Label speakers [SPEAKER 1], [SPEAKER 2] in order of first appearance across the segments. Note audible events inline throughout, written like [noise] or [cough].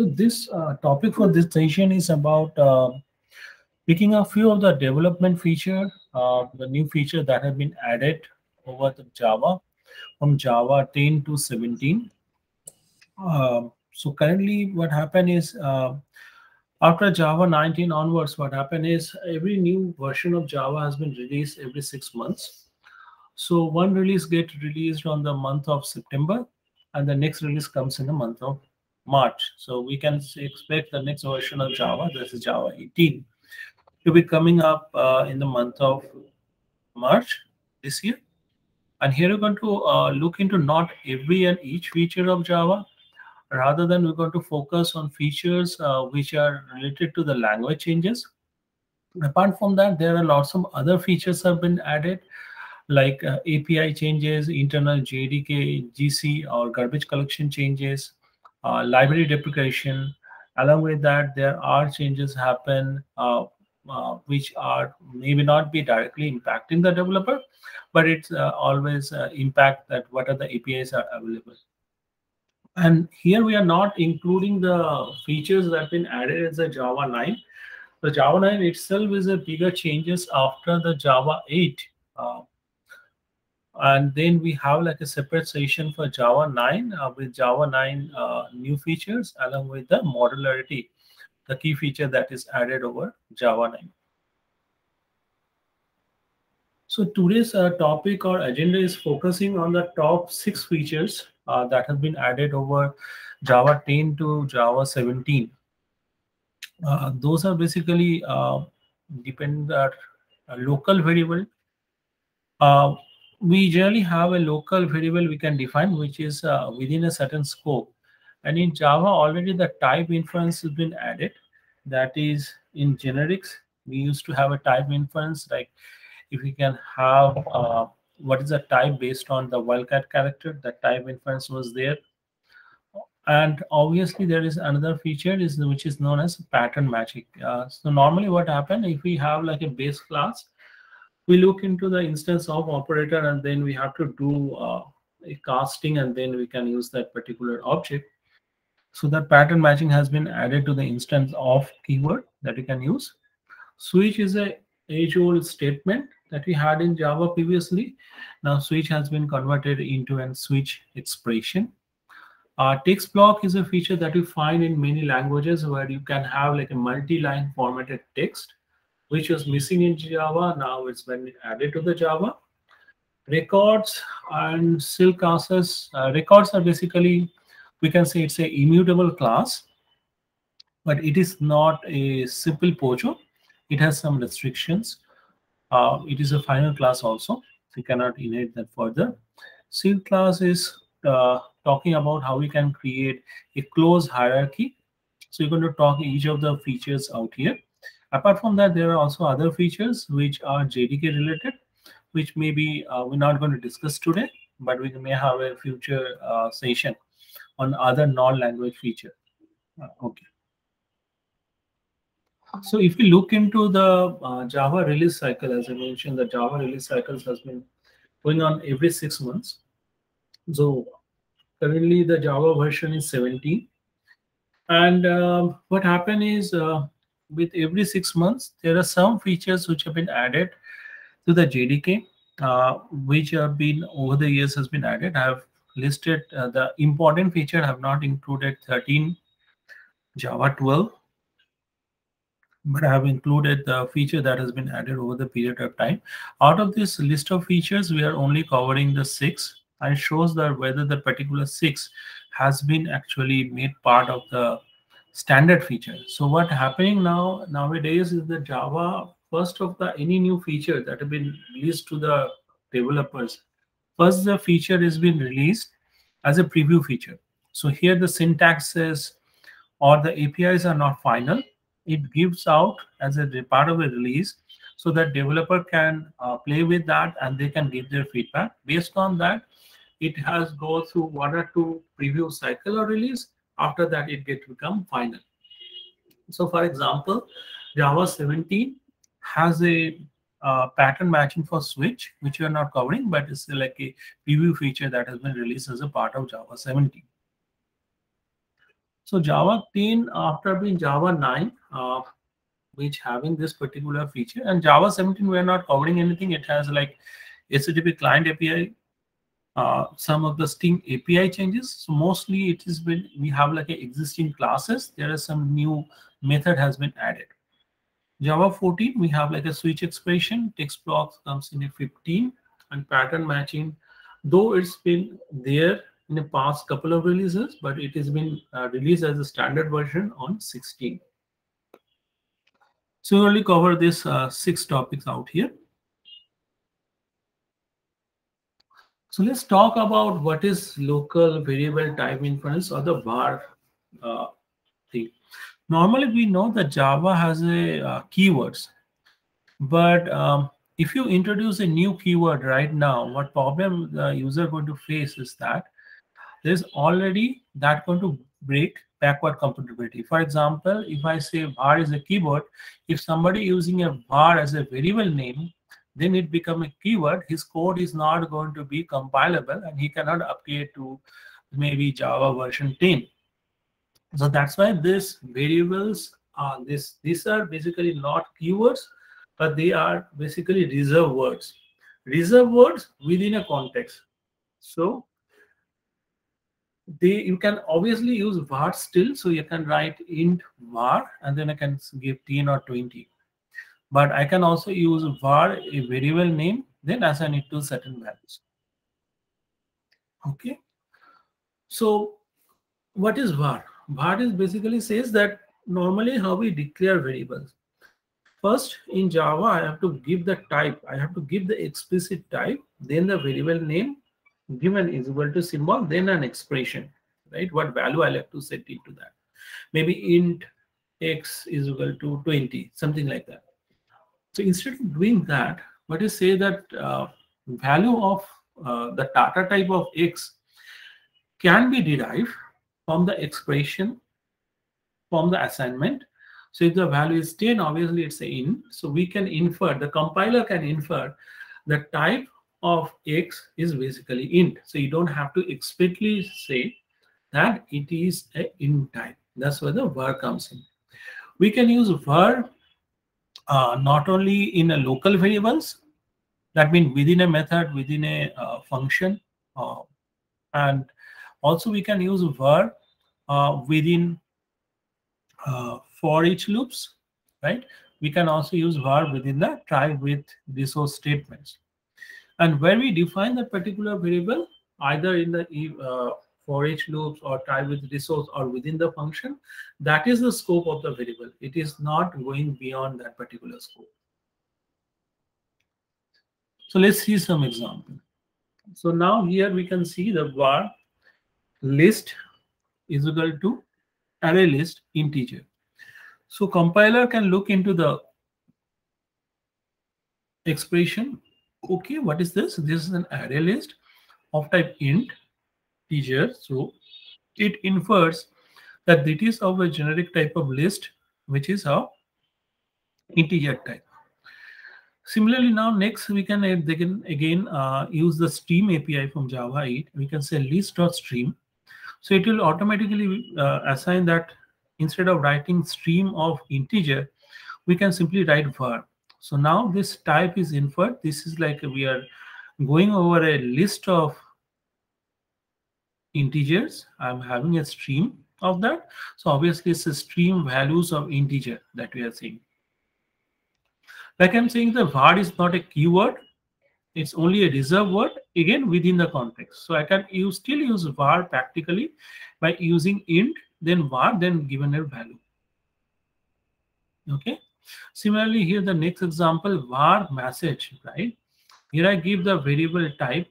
[SPEAKER 1] So this uh, topic for this session is about uh, picking a few of the development feature, uh, the new feature that have been added over the Java from Java 10 to 17. Um, so currently what happened is uh, after Java 19 onwards, what happened is every new version of Java has been released every six months. So one release get released on the month of September and the next release comes in the month of March. So we can expect the next version of Java, this is Java 18, to be coming up uh, in the month of March this year. And here we're going to uh, look into not every and each feature of Java. Rather than we're going to focus on features uh, which are related to the language changes. Apart from that, there are lots of other features have been added like uh, API changes, internal JDK, GC or garbage collection changes, uh, library deprecation. Along with that, there are changes happen uh, uh, which are maybe not be directly impacting the developer, but it's uh, always uh, impact that what are the APIs are available. And here we are not including the features that have been added as the Java 9. The Java 9 itself is a bigger changes after the Java 8. Uh, and then we have like a separate session for Java 9 uh, with Java 9 uh, new features along with the modularity, the key feature that is added over Java 9. So today's uh, topic or agenda is focusing on the top six features uh, that have been added over Java 10 to Java 17. Uh, those are basically uh, depend on local variable. We generally have a local variable we can define which is uh, within a certain scope. And in Java already the type inference has been added. That is in generics we used to have a type inference like if we can have uh, what is the type based on the wildcard character that type inference was there and obviously there is another feature is which is known as pattern matching uh, so normally what happen if we have like a base class we look into the instance of operator and then we have to do uh, a casting and then we can use that particular object so that pattern matching has been added to the instance of keyword that you can use switch is a age old statement that we had in Java previously. Now switch has been converted into a switch expression. Uh, text block is a feature that you find in many languages where you can have like a multi-line formatted text, which was missing in Java. Now it's been added to the Java. Records and sealed classes. Uh, records are basically, we can say it's a immutable class, but it is not a simple POJO. It has some restrictions. Uh, it is a final class also. So you cannot inherit that further. Sealed class is uh, talking about how we can create a closed hierarchy. So you're going to talk each of the features out here. Apart from that, there are also other features which are JDK related, which maybe uh, we're not going to discuss today, but we may have a future uh, session on other non-language feature. Uh, okay. So if we look into the uh, Java release cycle, as I mentioned, the Java release cycles has been going on every six months. So currently the Java version is 17. And uh, what happened is uh, with every six months, there are some features which have been added to the JDK, uh, which have been over the years has been added. I have listed uh, the important feature I have not included 13, Java 12, but I have included the feature that has been added over the period of time. Out of this list of features, we are only covering the six and shows that whether the particular six has been actually made part of the standard feature. So what happening now nowadays is the Java first of the any new feature that have been released to the developers. First, the feature has been released as a preview feature. So here the syntaxes or the APIs are not final it gives out as a part of a release so that developer can uh, play with that and they can give their feedback based on that it has go through one or two preview cycle or release after that it get become final so for example java 17 has a uh, pattern matching for switch which we are not covering but it's like a preview feature that has been released as a part of java 17 So Java 10 after being Java 9, uh, which having this particular feature and Java 17, we are not covering anything. It has like HTTP client API, uh, some of the Stream API changes. So mostly it is when we have like existing classes. There are some new method has been added. Java 14, we have like a switch expression. Text blocks comes in a 15 and pattern matching. Though it's been there in the past couple of releases, but it has been uh, released as a standard version on 16. So we only cover these uh, six topics out here. So let's talk about what is local variable type inference or the var uh, thing. Normally we know that Java has a uh, keywords, but um, if you introduce a new keyword right now, what problem the user going to face is that there's already that going to break backward compatibility. For example, if I say var is a keyword, if somebody using a var as a variable name, then it become a keyword, his code is not going to be compilable and he cannot update to maybe Java version 10. So that's why these variables are this these are basically not keywords, but they are basically reserved words. Reserved words within a context. So they you can obviously use var still so you can write int var and then i can give 10 or 20 but i can also use var a variable name then assign it to certain values okay so what is var var is basically says that normally how we declare variables first in java i have to give the type i have to give the explicit type then the variable name given is equal to symbol, then an expression, right? What value I have to set into that. Maybe int x is equal to 20, something like that. So instead of doing that, what you say that uh, value of uh, the data type of x can be derived from the expression from the assignment. So if the value is 10, obviously it's a in. So we can infer, the compiler can infer the type of x is basically int. So you don't have to explicitly say that it is a int type. That's where the var comes in. We can use var uh, not only in a local variables, that means within a method, within a uh, function, uh, and also we can use var uh, within uh, for each loops, right? We can also use var within the try with resource statements. And where we define the particular variable, either in the for each loops or try with resource or within the function, that is the scope of the variable. It is not going beyond that particular scope. So let's see some example. So now here we can see the var list is equal to array list integer. So compiler can look into the expression okay what is this this is an array list of type int integer so it infers that it is of a generic type of list which is of integer type. Similarly now next we can they can again uh, use the stream api from java 8 we can say list.stream so it will automatically uh, assign that instead of writing stream of integer we can simply write var. So now this type is inferred. This is like we are going over a list of integers. I'm having a stream of that. So obviously it's a stream values of integer that we are seeing. Like I'm saying, the var is not a keyword. It's only a reserved word, again, within the context. So I can use still use var practically by using int, then var, then given a value. Okay. Similarly, here the next example, var message, right? Here I give the variable type.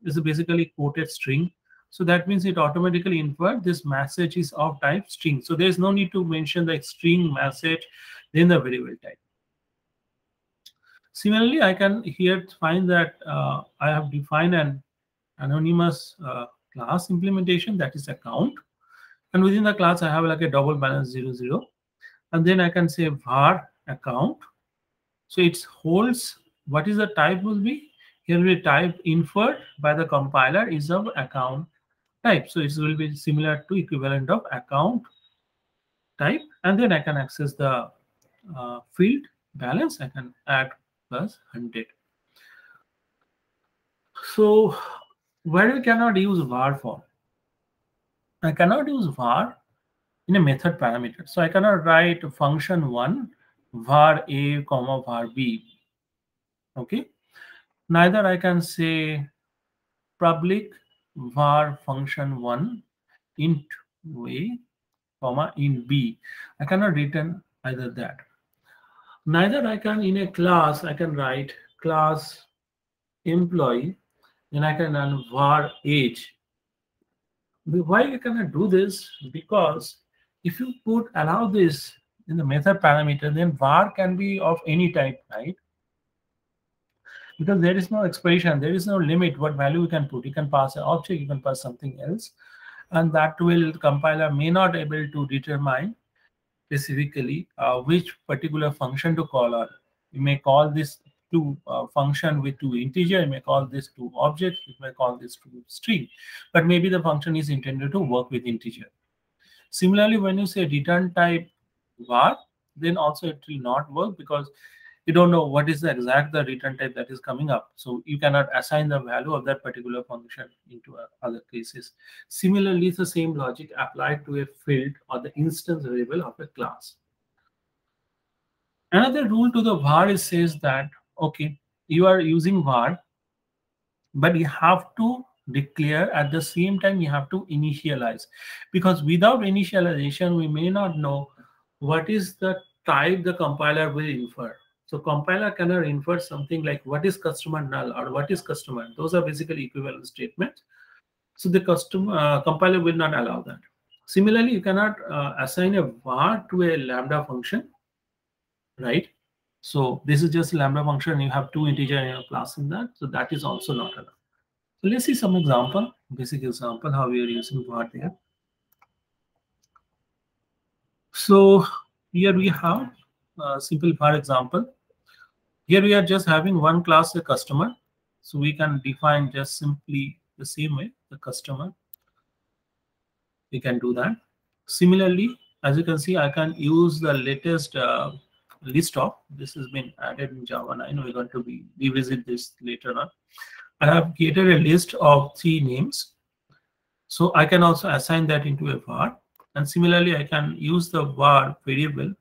[SPEAKER 1] This is basically quoted string. So that means it automatically infer this message is of type string. So there's no need to mention the string message, then the variable type. Similarly, I can here find that uh, I have defined an anonymous uh, class implementation that is account. And within the class, I have like a double balance zero zero. And then I can say var account. So it holds what is the type will be. Here be type inferred by the compiler is of account type. So it will be similar to equivalent of account type, and then I can access the uh, field balance. I can add plus 100. So where we cannot use var for? I cannot use var in a method parameter. So I cannot write function one var a comma var b. Okay. Neither I can say public var function one int a comma in b. I cannot return either that. Neither I can in a class I can write class employee then I can run var age. Why I cannot do this? Because if you put allow this in the method parameter, then var can be of any type, right? Because there is no expression, there is no limit what value you can put. You can pass an object, you can pass something else, and that will compiler may not able to determine specifically uh, which particular function to call on. You may call this to uh, function with two integer, you may call this to object, you may call this to string, but maybe the function is intended to work with integer. Similarly, when you say return type var, then also it will not work because you don't know what is the exact the return type that is coming up. So you cannot assign the value of that particular function into uh, other cases. Similarly, the same logic applied to a field or the instance variable of a class. Another rule to the var is says that okay, you are using var, but you have to declare at the same time you have to initialize because without initialization we may not know what is the type the compiler will infer so compiler cannot infer something like what is customer null or what is customer those are basically equivalent statements so the customer uh, compiler will not allow that similarly you cannot uh, assign a var to a lambda function right so this is just lambda function. You have two integer in your class in that. So that is also not allowed. So let's see some example, basic example, how we are using var there. So here we have a simple var example. Here we are just having one class, a customer. So we can define just simply the same way, the customer. We can do that. Similarly, as you can see, I can use the latest uh, list of this has been added in Java 9. We're going to be revisit this later on. I have created a list of three names. So I can also assign that into a var. And similarly, I can use the var variable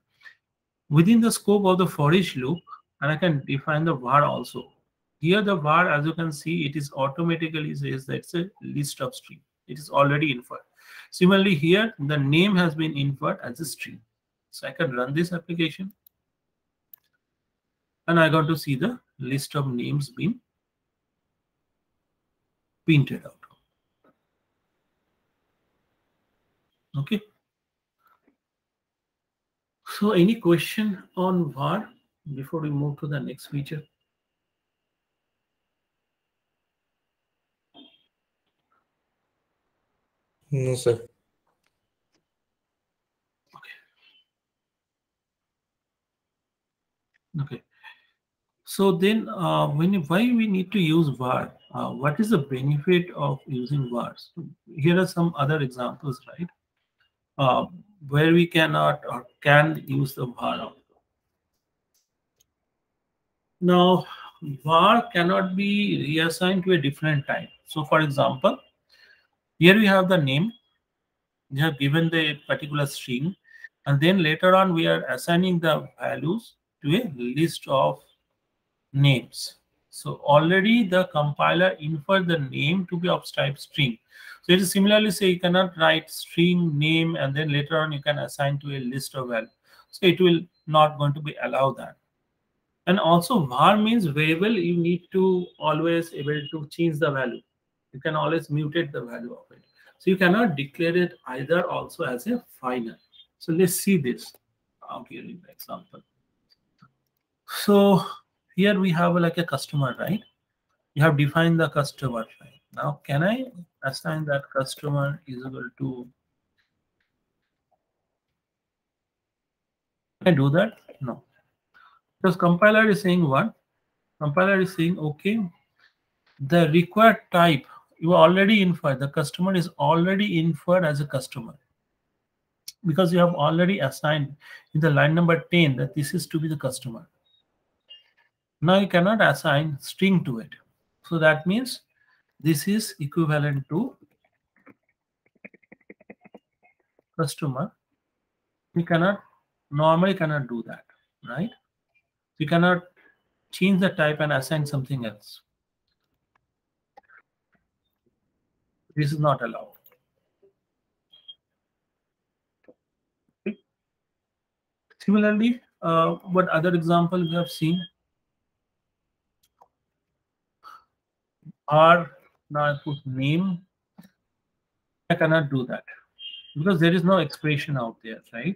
[SPEAKER 1] within the scope of the for each loop, and I can define the var also. Here the var, as you can see, it is automatically says that it's a list of string. It is already inferred. Similarly, here the name has been inferred as a string. So I can run this application and I got to see the list of names being painted out. Okay. So any question on var before we move to the next feature?
[SPEAKER 2] No, sir.
[SPEAKER 1] Okay. Okay. So then, uh, when why we need to use var? Uh, what is the benefit of using vars? Here are some other examples, right? Uh, where we cannot or can use the var. Now, var cannot be reassigned to a different type. So, for example, here we have the name. We have given the particular string, and then later on we are assigning the values to a list of names. So already the compiler infer the name to be of type string. So it is similarly say you cannot write string name and then later on you can assign to a list of value. So it will not going to be allow that. And also var means variable you need to always able to change the value. You can always mutate the value of it. So you cannot declare it either also as a final. So let's see this. I'll give you an example. So here we have like a customer, right? You have defined the customer, right? Now, can I assign that customer is equal to Can I do that? No. Because compiler is saying what? Compiler is saying, okay, the required type you are already inferred, the customer is already inferred as a customer. because you have already assigned in the line number 10 that this is to be the customer. Now you cannot assign string to it. So that means this is equivalent to customer. We cannot normally cannot do that, right? You cannot change the type and assign something else. This is not allowed. Similarly, uh, what other example we have seen are now I put name. I cannot do that because there is no expression out there, right?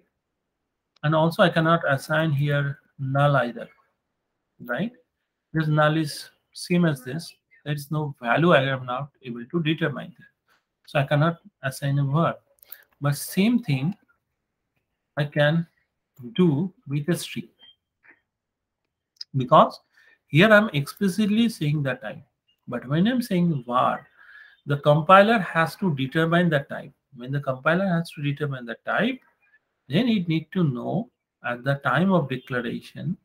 [SPEAKER 1] And also I cannot assign here null either, right? This null is same as this. There is no value I am not able to determine. So I cannot assign a word. But same thing I can do with a string. Because here I'm explicitly saying the type. But when I'm saying var, the compiler has to determine the type. When the compiler has to determine the type, then it need to know at the time of declaration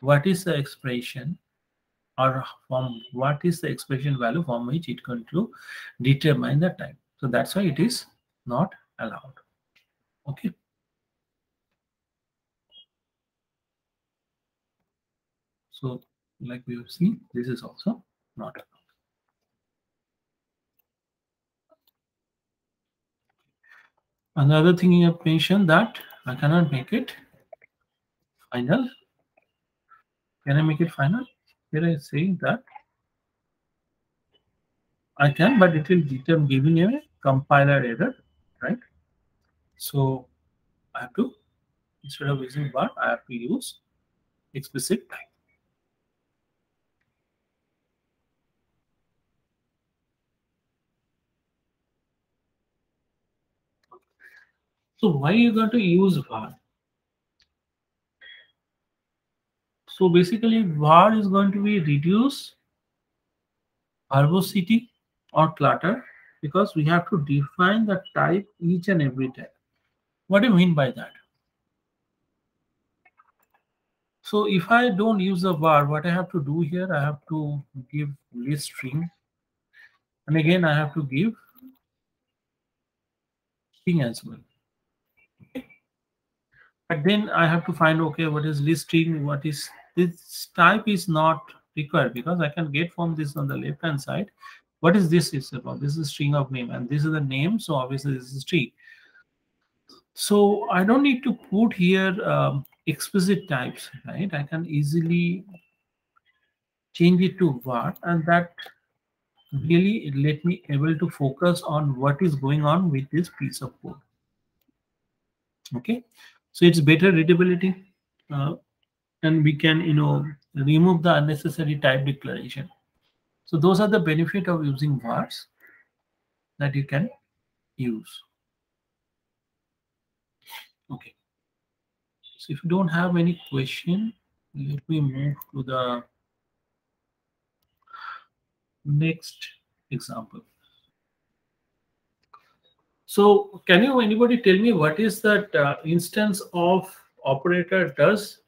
[SPEAKER 1] what is the expression or from what is the expression value from which it going to determine the type. So that's why it is not allowed. Okay. So like we have seen, this is also not allowed. Another thing you have mentioned that I cannot make it final. Can I make it final? Here I say that I can, but it will determine giving a compiler error, right? So I have to, instead of using var, I have to use explicit type. So why are you got to use var? So basically var is going to be reduce verbosity or clutter because we have to define the type each and every time. What do you mean by that? So if I don't use the var, what I have to do here, I have to give list string. And again, I have to give string as well. But then I have to find, okay, what is list string? What is this type is not required because I can get from this on the left hand side. What is this is about? This is a string of name and this is the name. So obviously this is a string. So I don't need to put here um, explicit types, right? I can easily change it to var and that really let me able to focus on what is going on with this piece of code. Okay, so it's better readability uh, and we can, you know, remove the unnecessary type declaration. So those are the benefit of using vars that you can use. Okay. So if you don't have any question, let me move to the next example. So can you anybody tell me what is that uh, instance of operator does?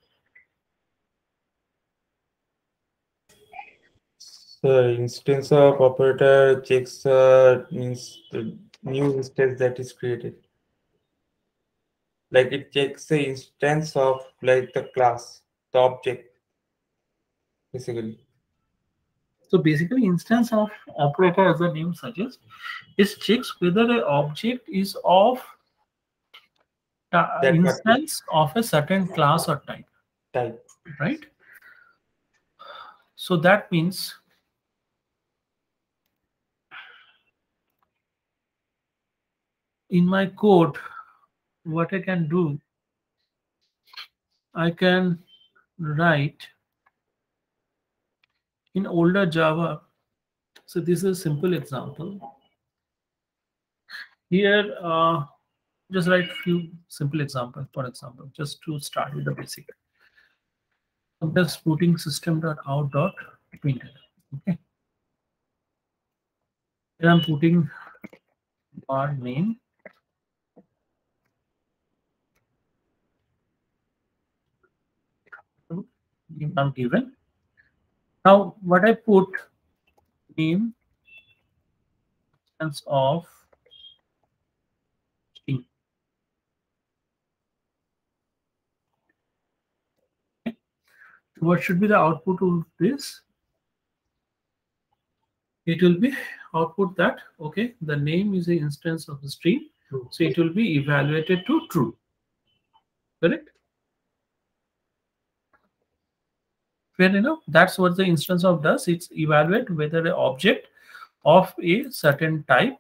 [SPEAKER 2] The instance of operator checks uh, means the new instance that is created. Like it checks the instance of like the class, the object, basically.
[SPEAKER 1] So basically instance of operator as the name suggests is checks whether an object is of uh, instance of a certain class or type.
[SPEAKER 2] Type.
[SPEAKER 1] Right? So that means in my code, what I can do, I can write in older Java. So this is a simple example. Here, uh, just write few simple examples, for example, just to start with the basic. I'm just putting system.out.println. Okay. Here I'm putting our name I'm given. Now, what I put name instance of string. What should be the output of this? It will be output that okay, the name is the instance of the string, so it will be evaluated to true. Correct? Fair enough. That's what the instance of does. It's evaluate whether the object of a certain type.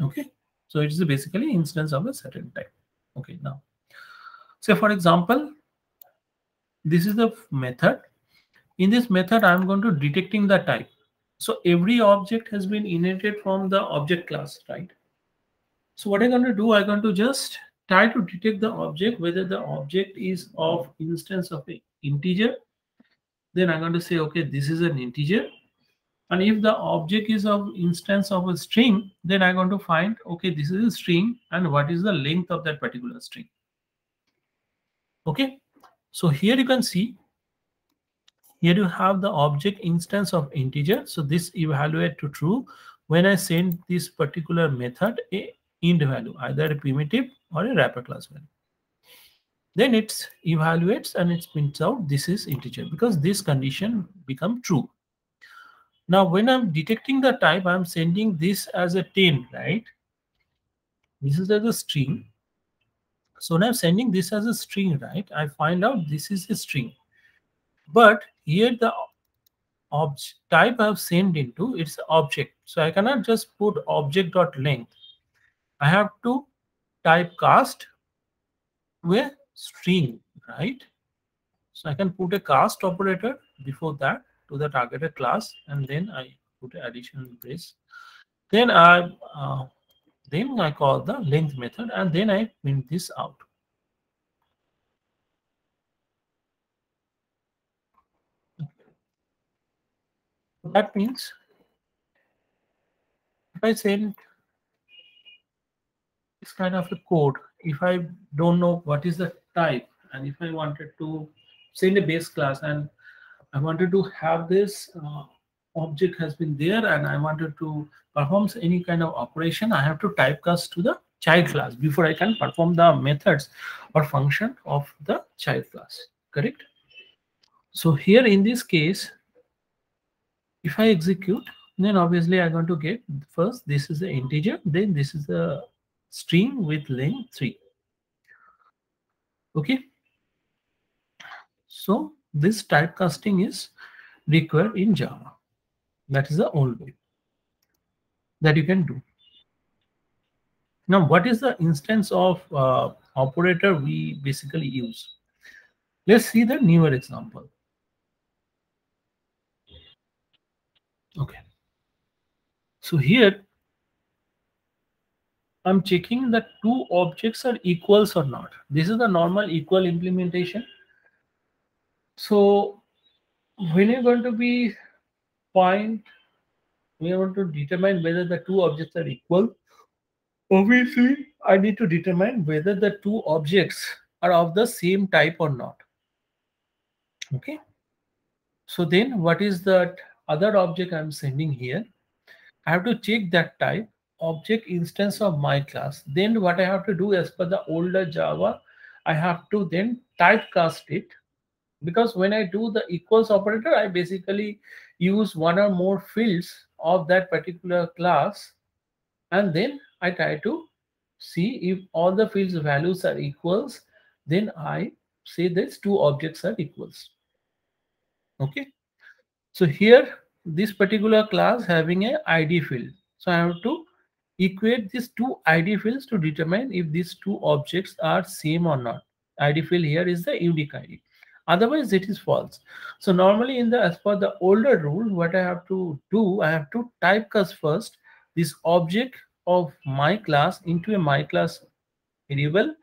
[SPEAKER 1] Okay. So it's basically instance of a certain type. Okay. Now, say for example, this is the method. In this method, I'm going to detecting the type. So every object has been inherited from the object class, right? So what I'm going to do, I'm going to just try to detect the object, whether the object is of instance of a integer. Then I'm going to say, okay, this is an integer. And if the object is of instance of a string, then I'm going to find, okay, this is a string and what is the length of that particular string. Okay, so here you can see, here you have the object instance of integer. So this evaluate to true when I send this particular method a int value, either a primitive or a wrapper class value. Then it evaluates and it prints out this is integer because this condition become true. Now, when I'm detecting the type, I'm sending this as a 10, right? This is as a string. So when I'm sending this as a string, right, I find out this is a string. But here the object type I've sent into it's object. So I cannot just put object dot length. I have to typecast a string, right? So I can put a cast operator before that to the targeted class, and then I put additional brace. Then I uh, then I call the length method, and then I print this out. That means if I send this kind of a code, if I don't know what is the type, and if I wanted to send a base class and I wanted to have this uh, object has been there and I wanted to perform any kind of operation, I have to typecast to the child class before I can perform the methods or function of the child class, correct? So here in this case, if I execute, then obviously I'm going to get first this is the integer, then this is the string with length 3. Okay. So this typecasting is required in Java. That is the only way that you can do. Now, what is the instance of uh, operator we basically use? Let's see the newer example. Okay. So here, I'm checking that two objects are equals or not. This is the normal equal implementation. So when you're going to be find, we want to determine whether the two objects are equal. Obviously, I need to determine whether the two objects are of the same type or not. Okay. So then what is that other object I'm sending here? I have to check that type object instance of my class. Then what I have to do as per the older Java, I have to then typecast it because when I do the equals operator, I basically use one or more fields of that particular class and then I try to see if all the fields values are equals, then I say these two objects are equals. Okay. So here, this particular class having a ID field. So I have to equate these two ID fields to determine if these two objects are same or not. ID field here is the unique ID. Otherwise, it is false. So normally in the as per the older rule, what I have to do, I have to typecast first this object of my class into a my class variable,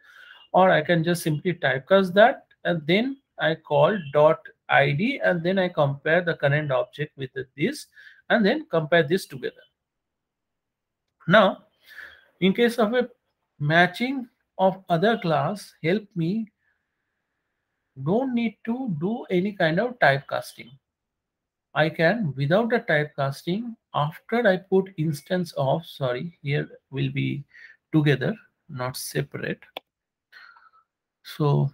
[SPEAKER 1] or I can just simply typecast that and then I call dot ID and then I compare the current object with this and then compare this together. Now, in case of a matching of other class, help me don't need to do any kind of typecasting. I can without the typecasting after I put instance of sorry here will be together not separate. So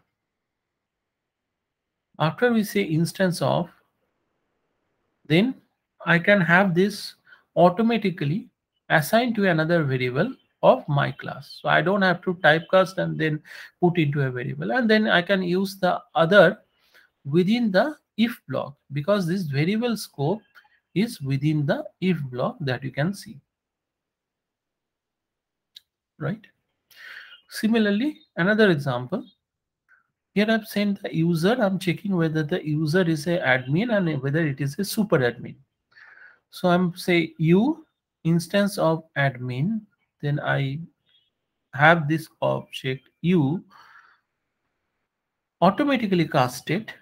[SPEAKER 1] after we say instance of then I can have this automatically assigned to another variable of my class. So I don't have to typecast and then put into a variable. And then I can use the other within the if block because this variable scope is within the if block that you can see. Right? Similarly another example. Here i've sent the user i'm checking whether the user is a admin and whether it is a super admin. So i'm say u instance of admin then i have this object u automatically cast it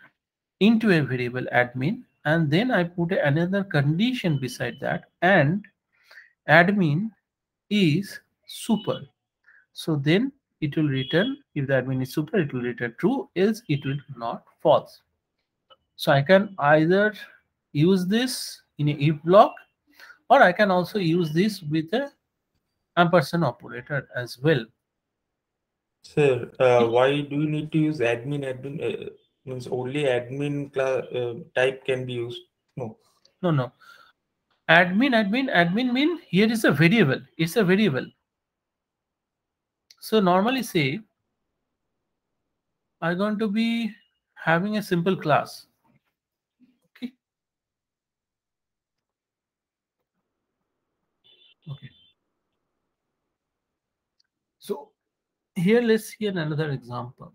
[SPEAKER 1] into a variable admin and then I put another condition beside that and admin is super. So then it will return if the admin is super it will return true else it will not false. So I can either use this in a if block or I can also use this with a ampersand operator as well.
[SPEAKER 2] Sir, uh, why do you need to use admin? Admin? Uh, means only admin class uh, type can be used? No.
[SPEAKER 1] No no. Admin admin admin mean here is a variable. It's a variable. So normally say i'm going to be having a simple class okay okay so here let's see another example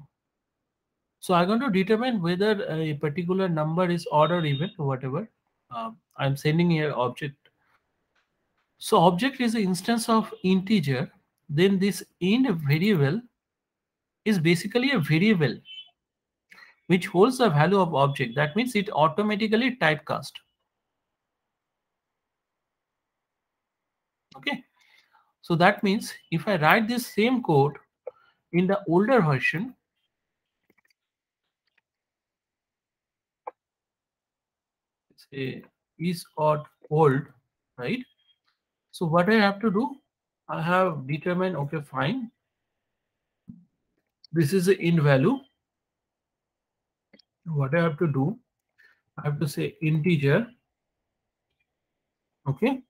[SPEAKER 1] so I'm going to determine whether a particular number is odd or even whatever. Um, I'm sending here object. So object is an instance of integer. Then this int variable is basically a variable which holds the value of object. That means it automatically typecast. Okay. So that means if I write this same code in the older version, say is odd old right? So what i have to do i have determined okay fine. This is the int value. What i have to do i have to say integer okay?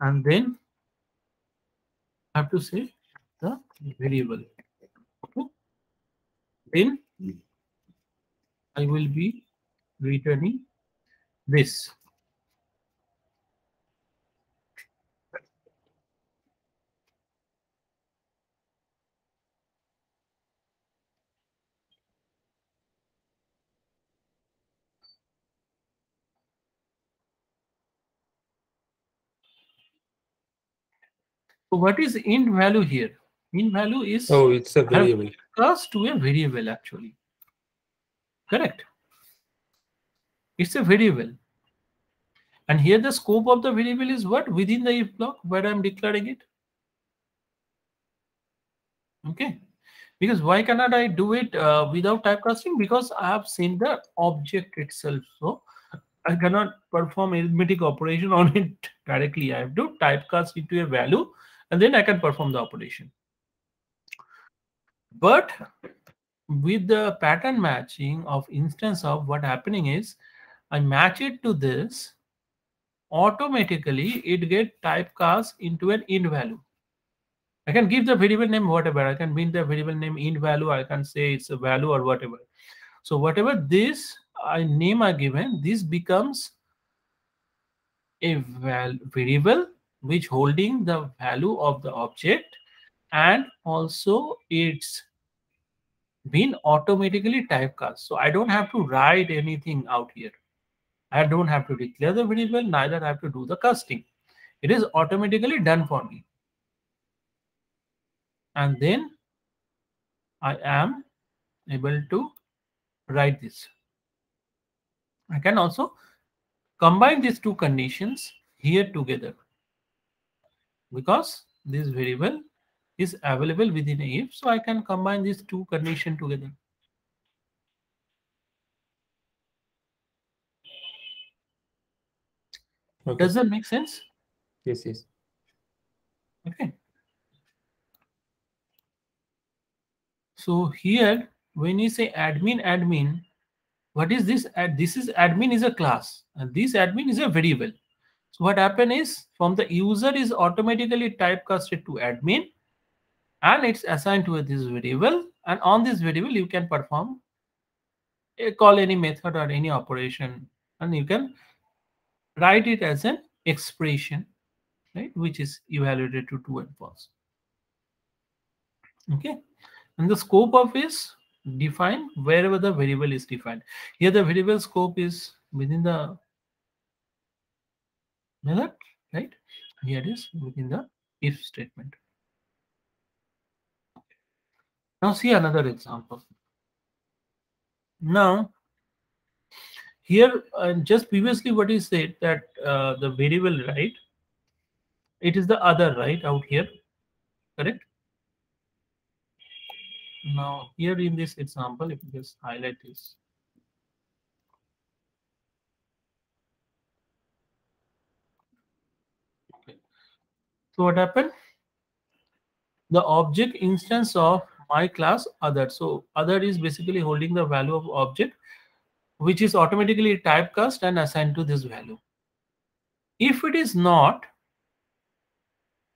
[SPEAKER 1] And then i have to say the variable then i will be returning this. So what is int value here? Int value is
[SPEAKER 2] oh, it's a variable.
[SPEAKER 1] Cast to a variable actually. Correct. It's a variable. And here the scope of the variable is what? Within the if block where I'm declaring it. Okay. Because why cannot I do it uh, without typecasting? Because I have seen the object itself. So I cannot perform arithmetic operation [laughs] on it directly. I have to typecast into a value and then I can perform the operation. But with the pattern matching of instance of what happening is I match it to this, automatically it get typecast into an int value. I can give the variable name whatever. I can mean the variable name int value. I can say it's a value or whatever. So whatever this I name I given, this becomes a val variable which holding the value of the object and also it's been automatically typecast. So I don't have to write anything out here. I don't have to declare the variable, neither I have to do the casting. It is automatically done for me. And then I am able to write this. I can also combine these two conditions here together because this variable is available within a if. So I can combine these two condition together.
[SPEAKER 2] Okay.
[SPEAKER 1] Does that make sense?
[SPEAKER 2] Yes, yes.
[SPEAKER 1] Okay. So here, when you say admin, admin, what is this? This is admin is a class and this admin is a variable. So what happen is from the user is automatically typecasted to admin and it's assigned to this variable. And on this variable, you can perform a call any method or any operation, and you can write it as an expression, right? Which is evaluated to true and false. Okay, and the scope of is defined wherever the variable is defined. Here, the variable scope is within the method, right? Here it is within the if statement. Now, see another example. Now, here, uh, just previously, what he said that uh, the variable, right? It is the other, right, out here, correct? Now, here in this example, if you just highlight this. So what happened? The object instance of my class other. So other is basically holding the value of object, which is automatically typecast and assigned to this value. If it is not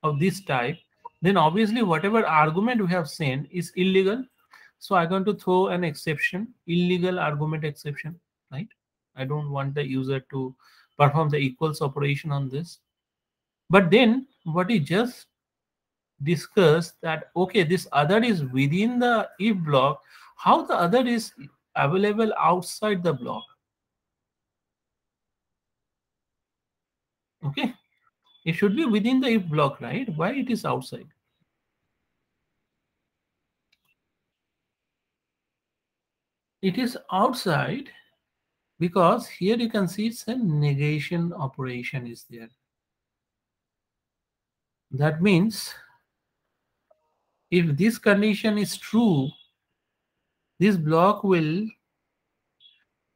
[SPEAKER 1] of this type, then obviously whatever argument we have sent is illegal. So I'm going to throw an exception, illegal argument exception, right? I don't want the user to perform the equals operation on this. But then what he just discussed that, okay, this other is within the if block, how the other is available outside the block. Okay, it should be within the if block, right? Why it is outside? It is outside because here you can see it's a negation operation is there. That means if this condition is true, this block will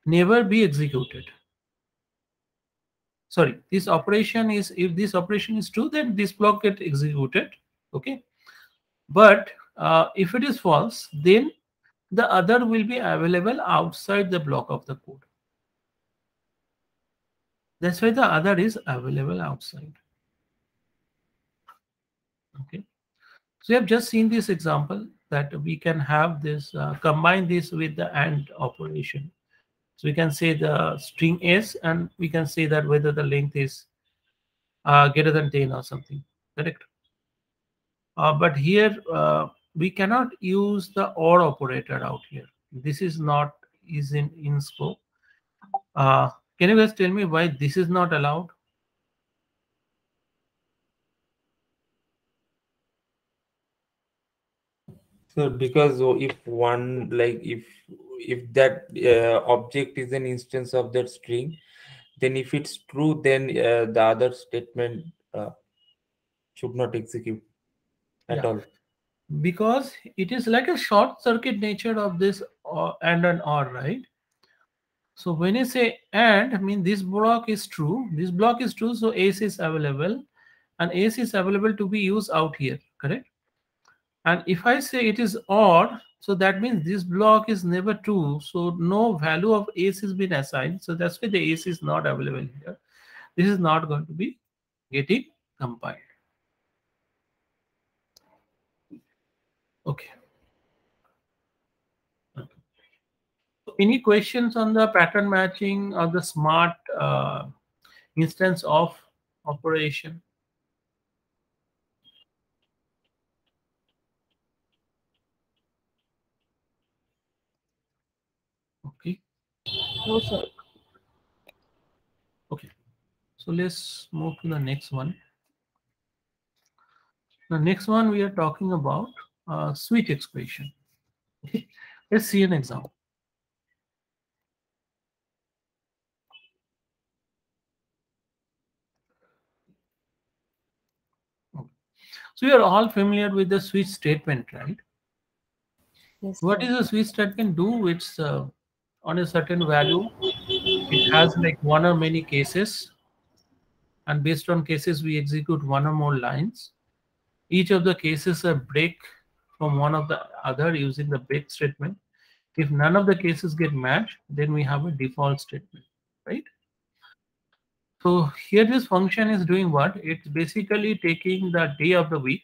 [SPEAKER 1] never be executed. Sorry, this operation is, if this operation is true, then this block get executed, okay? But uh, if it is false, then the other will be available outside the block of the code. That's why the other is available outside. Okay. So we have just seen this example that we can have this, uh, combine this with the AND operation. So we can say the string s and we can say that whether the length is uh, greater than 10 or something, correct? Uh, but here uh, we cannot use the OR operator out here. This is not is in, in scope. Uh, can you guys tell me why this is not allowed?
[SPEAKER 2] So because if one like if if that uh, object is an instance of that string, then if it's true, then uh, the other statement uh, should not execute at
[SPEAKER 1] Yeah.
[SPEAKER 2] all.
[SPEAKER 1] because it is like a short circuit nature of this or, and an or right so when you say and i mean this block is true this block is true so ace is available and ace is available to be used out here correct and if i say it is odd, so that means this block is never true so no value of ace has been assigned so that's why the ace is not available here this is not going to be getting compiled Okay. So Any questions on the pattern matching or the smart uh, instance of operation? Okay.
[SPEAKER 3] No, sir.
[SPEAKER 1] Okay. So let's move to the next one. The next one we are talking about uh, switch expression. Okay. Let's see an example. Okay. So you are all familiar with the switch statement, right?
[SPEAKER 3] Yes,
[SPEAKER 1] What is a switch statement do? It's uh, on a certain value. It has like one or many cases. and based on cases we execute one or more lines each of the cases a break from one of the other using the break statement if none of the cases get matched then we have a default statement right so here this function is doing what it's basically taking the day of the week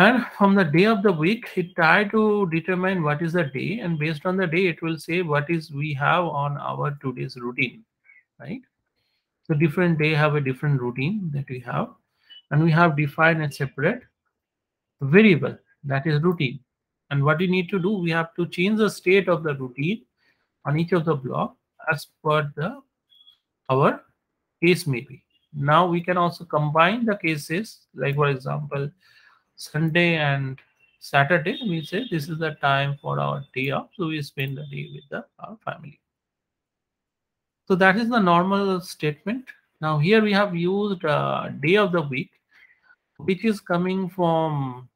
[SPEAKER 1] and from the day of the week it try to determine what is the day and based on the day it will say what is we have on our today's routine right? So different day have a different routine that we have and we have defined a separate variable that is routine. And what we need to do we have to change the state of the routine on each of the block as per the our case may be. Now we can also combine the cases like for example sunday and saturday we say this is the time for our day off so we spend the day with the our family so that is the normal statement now here we have used uh, day of the week which is coming from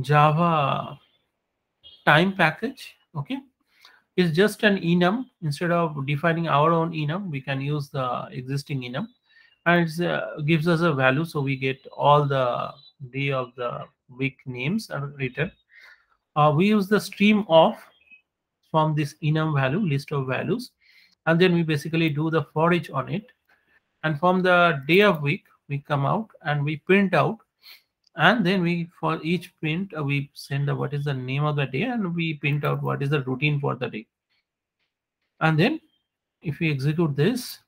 [SPEAKER 1] Java time package. Okay, it's just an enum. Instead of defining our own enum, we can use the existing enum, and it uh, gives us a value. So we get all the day of the week names are written. Uh, we use the stream of from this enum value list of values, and then we basically do the for each on it. And from the day of week, we come out and we print out and then we for each print uh, we send the, what is the name of the day and we print out what is the routine for the day and then if we execute this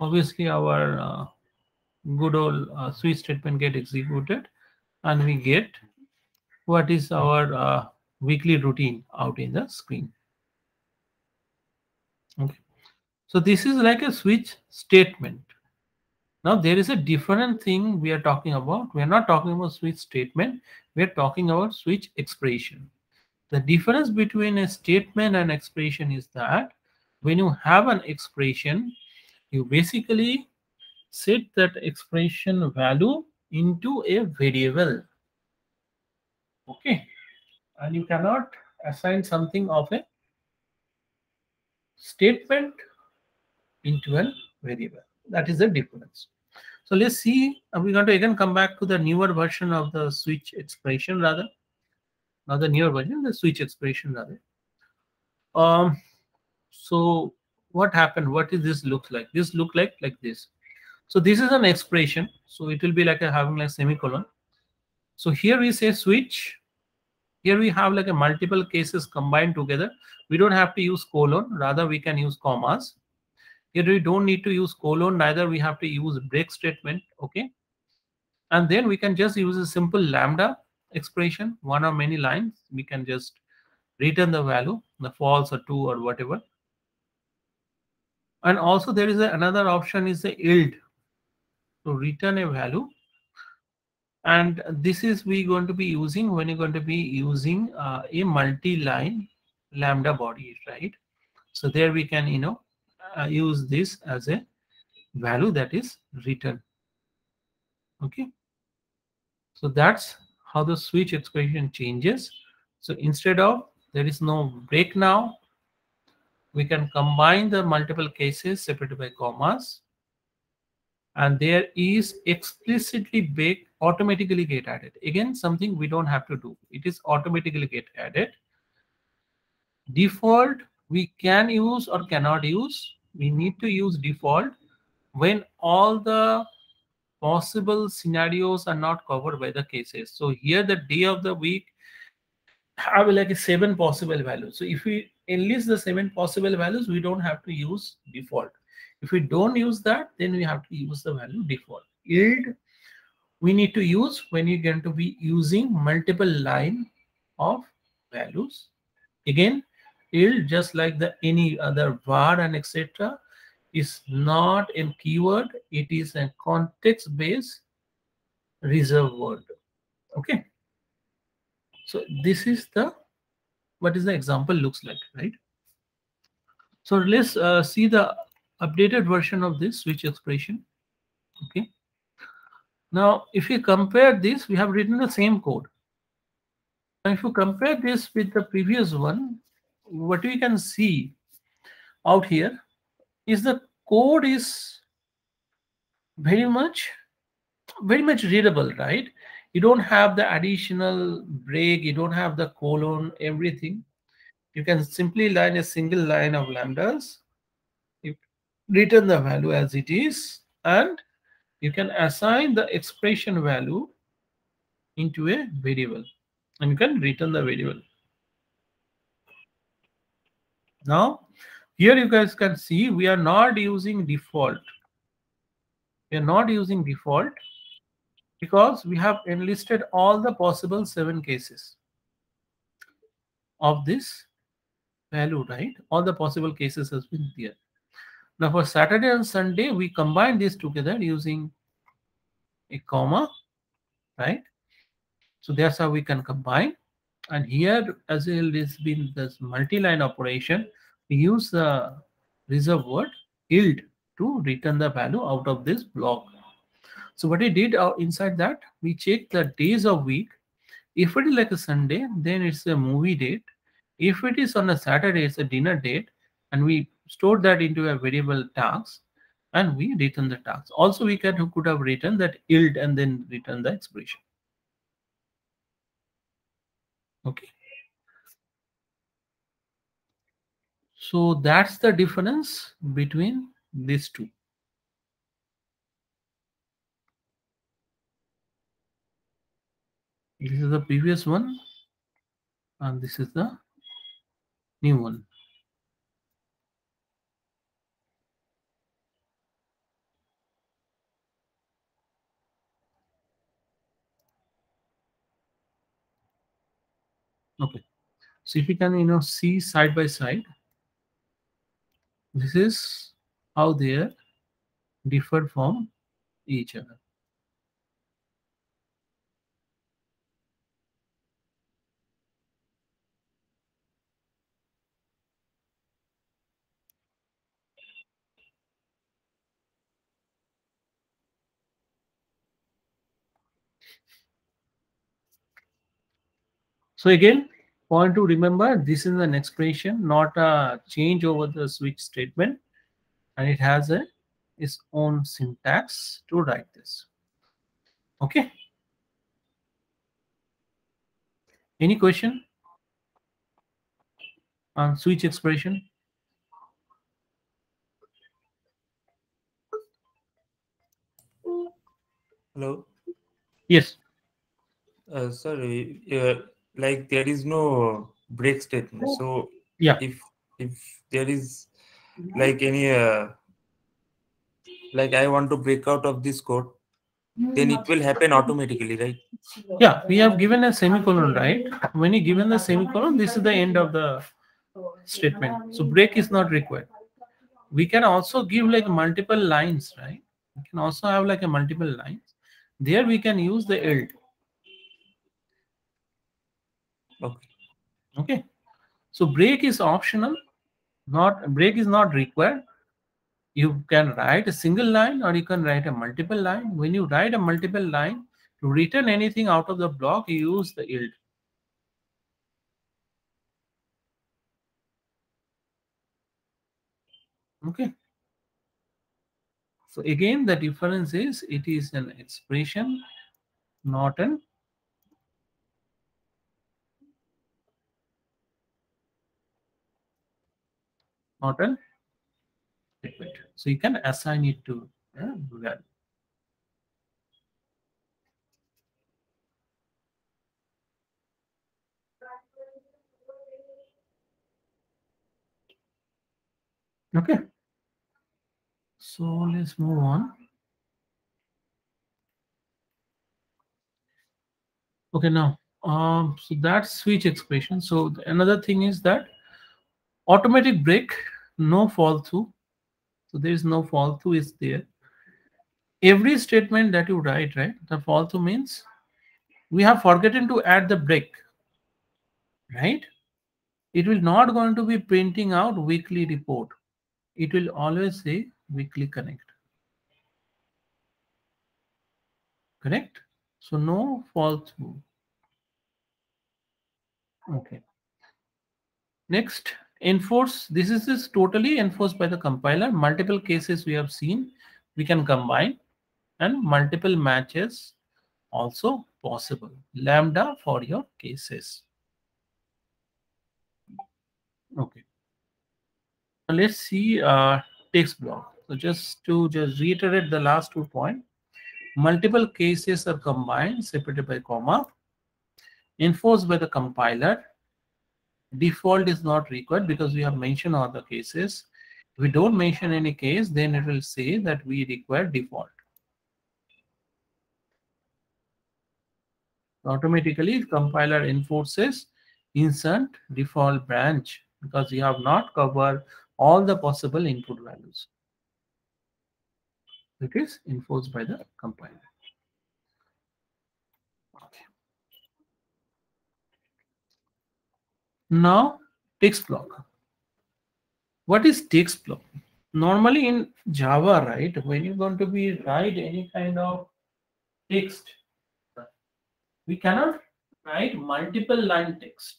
[SPEAKER 1] obviously our uh, good old uh, switch statement get executed and we get what is our uh, weekly routine out in the screen okay so this is like a switch statement now there is a different thing we are talking about. We are not talking about switch statement. We are talking about switch expression. The difference between a statement and expression is that when you have an expression, you basically set that expression value into a variable. Okay. And you cannot assign something of a statement into a variable. That is the difference. So let's see, we're going to again come back to the newer version of the switch expression rather. Not the newer version, the switch expression rather. Um, so what happened? What is this looks like? This look like like this. So this is an expression. So it will be like a, having like semicolon. So here we say switch. Here we have like a multiple cases combined together. We don't have to use colon. Rather, we can use commas. Here we don't need to use colon, neither we have to use break statement, okay? And then we can just use a simple lambda expression, one or many lines. We can just return the value, the false or true or whatever. And also there is a, another option is the yield to return a value. And this is we going to be using when you're going to be using uh, a multi-line lambda body, right? So there we can, you know, uh, use this as a value that is written okay so that's how the switch expression changes so instead of there is no break now we can combine the multiple cases separated by commas. And there is explicitly break automatically get added. Again something we don't have to do. It is automatically get added. Default we can use or cannot use. We need to use default when all the possible scenarios are not covered by the cases. So here the day of the week have like seven possible values. So if we enlist the seven possible values, we don't have to use default. If we don't use that, then we have to use the value default. Yield we need to use when you're going to be using multiple line of values. Again, yield just like the any other var and etc is not a keyword it is a context based reserve word okay so this is the what is the example looks like right? So let's uh, see the updated version of this switch expression okay? Now if we compare this we have written the same code. Now if you compare this with the previous one what we can see out here is the code is very much very much readable right you don't have the additional break you don't have the colon everything. You can simply line a single line of lambdas. You return the value as it is and you can assign the expression value into a variable and you can return the variable. Now here you guys can see we are not using default. We are not using default because we have enlisted all the possible seven cases of this value right? All the possible cases has been there. Now for saturday and sunday we combine these together using a comma right? So that's how we can combine. And here as it has been this multi-line operation we use the reserve word yield to return the value out of this block. So what we did uh, inside that, we check the days of week. If it is like a Sunday, then it's a movie date. If it is on a Saturday, it's a dinner date. And we store that into a variable tax and we return the tax. Also, we can could have written that yield and then return the expression. Okay. So that's the difference between these two. This is the previous one and this is the new one. Okay. So if you can, you know, see side by side, this is how they are differ from each other. So again, point to remember this is an expression, not a change over the switch statement, and it has a its own syntax to write this. Okay. Any question on switch expression?
[SPEAKER 2] Hello.
[SPEAKER 1] Yes.
[SPEAKER 2] Uh, sorry. Uh, like there is no break statement. So
[SPEAKER 1] Yeah.
[SPEAKER 2] if if there is like any uh, like I want to break out of this code, then it will happen automatically, right?
[SPEAKER 1] Yeah, we have given a semicolon, right? When you given the semicolon, this is the end of the statement. So break is not required. We can also give like multiple lines, right? We can also have like a multiple lines. There we can use the yield.
[SPEAKER 2] Okay.
[SPEAKER 1] Okay. So break is optional. Not break is not required. You can write a single line or you can write a multiple line. When you write a multiple line, to return anything out of the block, you use the yield. Okay. So again, the difference is it is an expression, not an not statement. So you can assign it to uh, value. Okay. So let's move on. Okay, now, um, so that's switch expression. So another thing is that automatic break, no fall through. So there is no fall through is there. Every statement that you write, right? The fall through means we have forgotten to add the break, right? It will not going to be printing out weekly report. It will always say weekly connect. Correct? So no fall through. Okay. Next, enforce this is is totally enforced by the compiler. Multiple cases we have seen we can combine and multiple matches also possible. Lambda for your cases. Okay. Now let's see uh text block. So just to just reiterate the last two points multiple cases are combined separated by comma enforced by the compiler default is not required because we have mentioned all the cases. If we don't mention any case, then it will say that we require default. Automatically, compiler enforces insert default branch because we have not covered all the possible input values. It is enforced by the compiler. Now, text block. What is text block? Normally in Java, right, when you're going to be write any kind of text, we cannot write multiple line text.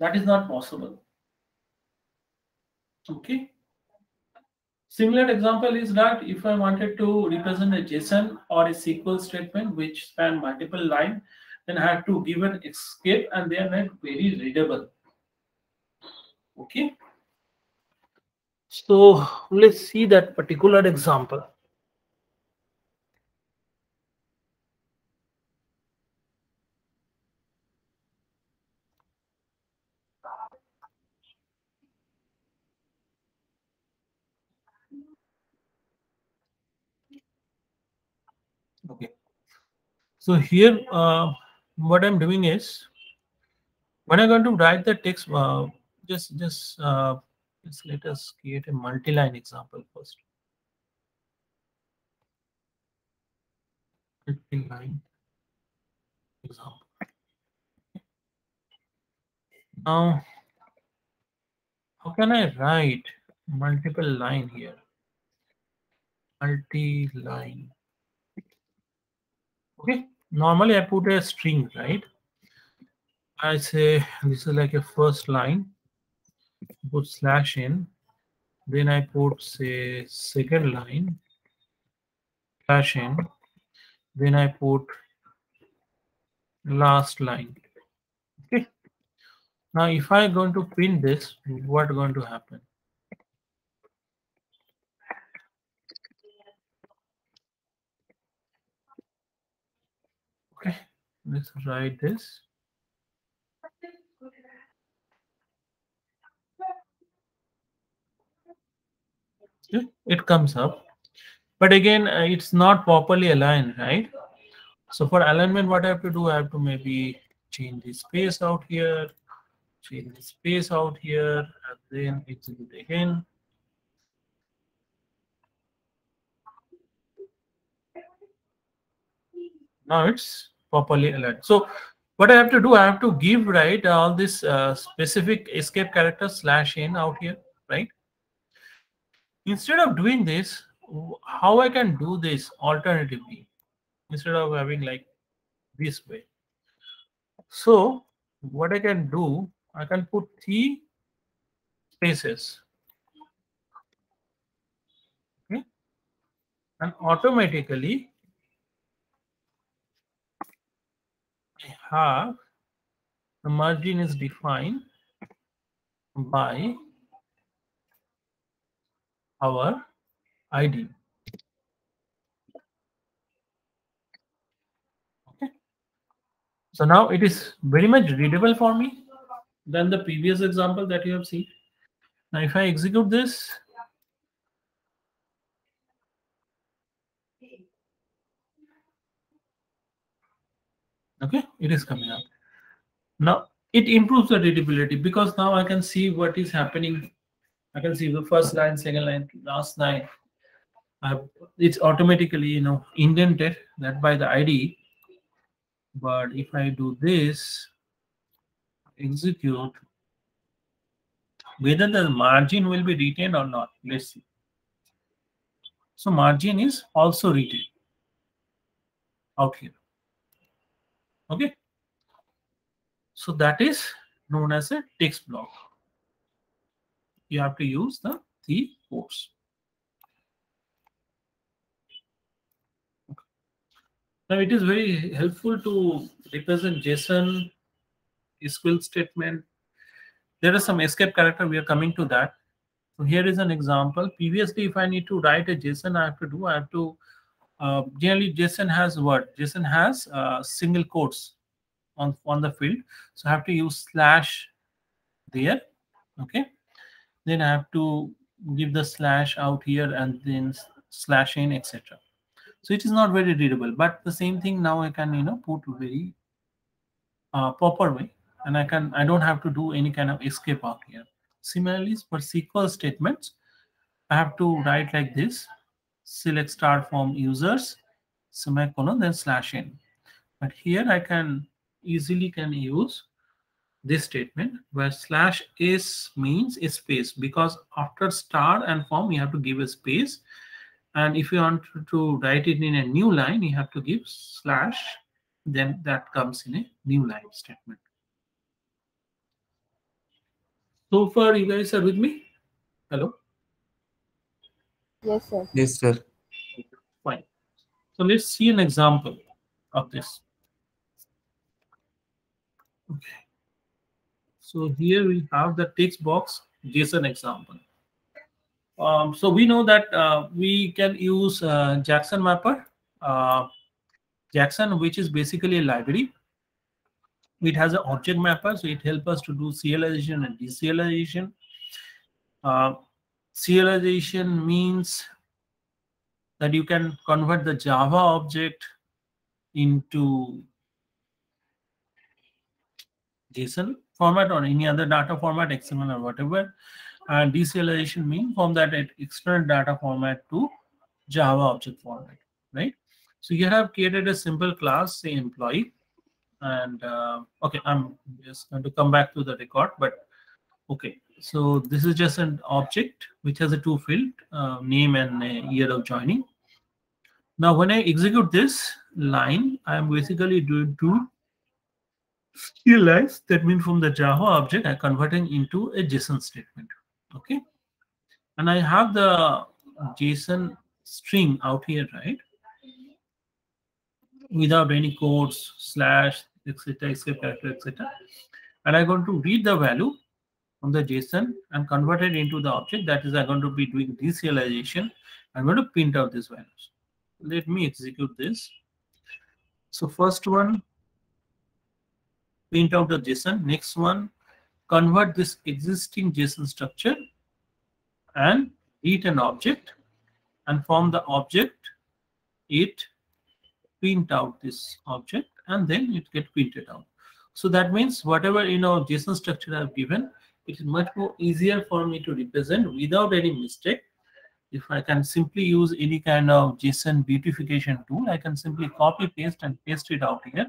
[SPEAKER 1] That is not possible. Okay. Similar example is that if I wanted to represent a JSON or a SQL statement which span multiple line, then I have to give an escape and they are not very readable. Okay. So let's see that particular example. Okay. So here, uh, what I'm doing is, when I'm going to write the text, uh, just just uh, just let us create a multi-line example first. Multi-line example. Now, how can I write multiple line here? Multi-line. Okay, normally I put a string, right? I say this is like a first line, put slash in, then I put say second line, slash in, then I put last line. Okay. Now if I going to print this, what going to happen? Okay, let's write this. It comes up, but again, uh, it's not properly aligned, right? So for alignment, what I have to do, I have to maybe change the space out here, change the space out here, and then execute again. Now it's properly aligned. So what I have to do, I have to give right all this uh, specific escape character slash in out here, right? Instead of doing this, how I can do this alternatively instead of having like this way. So what I can do, I can put three spaces. Okay. And automatically have the margin is defined by our ID. Okay. So now it is very much readable for me than the previous example that you have seen. Now if I execute this, okay, it is coming up. Now it improves the readability because now I can see what is happening. I can see the first line, second line, last line. I've, it's automatically, you know, indented that by the ID. But if I do this, execute, whether the margin will be retained or not. Let's see. So margin is also retained out here. Okay. So that is known as a text block. you have to use the three ports. Now it is very helpful to represent JSON SQL statement. There is some escape character. We are coming to that. So here is an example. Previously, if I need to write a JSON, I have to do. I have to. Uh, generally, JSON has what? JSON has uh, single quotes on on the field. So I have to use slash there. Okay. Then I have to give the slash out here and then slash in, etc. So it is not very readable, but the same thing now I can, you know, put very uh, proper way and I can, I don't have to do any kind of escape out here. Similarly, for SQL statements, I have to write like this, select star from users, semicolon, then slash in. But here I can easily can use this statement where slash is means a space because after star and form you have to give a space and if you want to write it in a new line, you have to give slash, then that comes in a new line statement. So far, you guys are with me? Hello?
[SPEAKER 3] Yes, sir.
[SPEAKER 2] Yes, sir.
[SPEAKER 1] Fine. So let's see an example of this. Okay. So here we have the text block JSON example. Um, so we know that uh, we can use uh, Jackson Mapper, uh, Jackson, which is basically a library. It has an object mapper, so it helps us to do serialization and deserialization. Serialization means that you can convert the Java object into JSON format or any other data format, XML or whatever and deserialization mean from that external data format to Java object format, right? So you have created a simple class, say employee, and uh, okay, I'm just going to come back to the record, but okay. So this is just an object which has a two field, uh, name and year of joining. Now, when I execute this line, I am basically doing two serialize. That means from the Java object, I'm converting into a JSON statement okay and i have the json string out here right without any codes slash etc etc etc and i'm going to read the value from the json and convert it into the object that is i'm going to be doing deserialization i'm going to print out these values. Let me execute this. So first one print out the json. Next one convert this existing JSON structure and eat an object and from the object it print out this object and then it get printed out. So that means whatever you know JSON structure I've given, it is much more easier for me to represent without any mistake. If I can simply use any kind of JSON beautification tool, I can simply copy paste and paste it out here.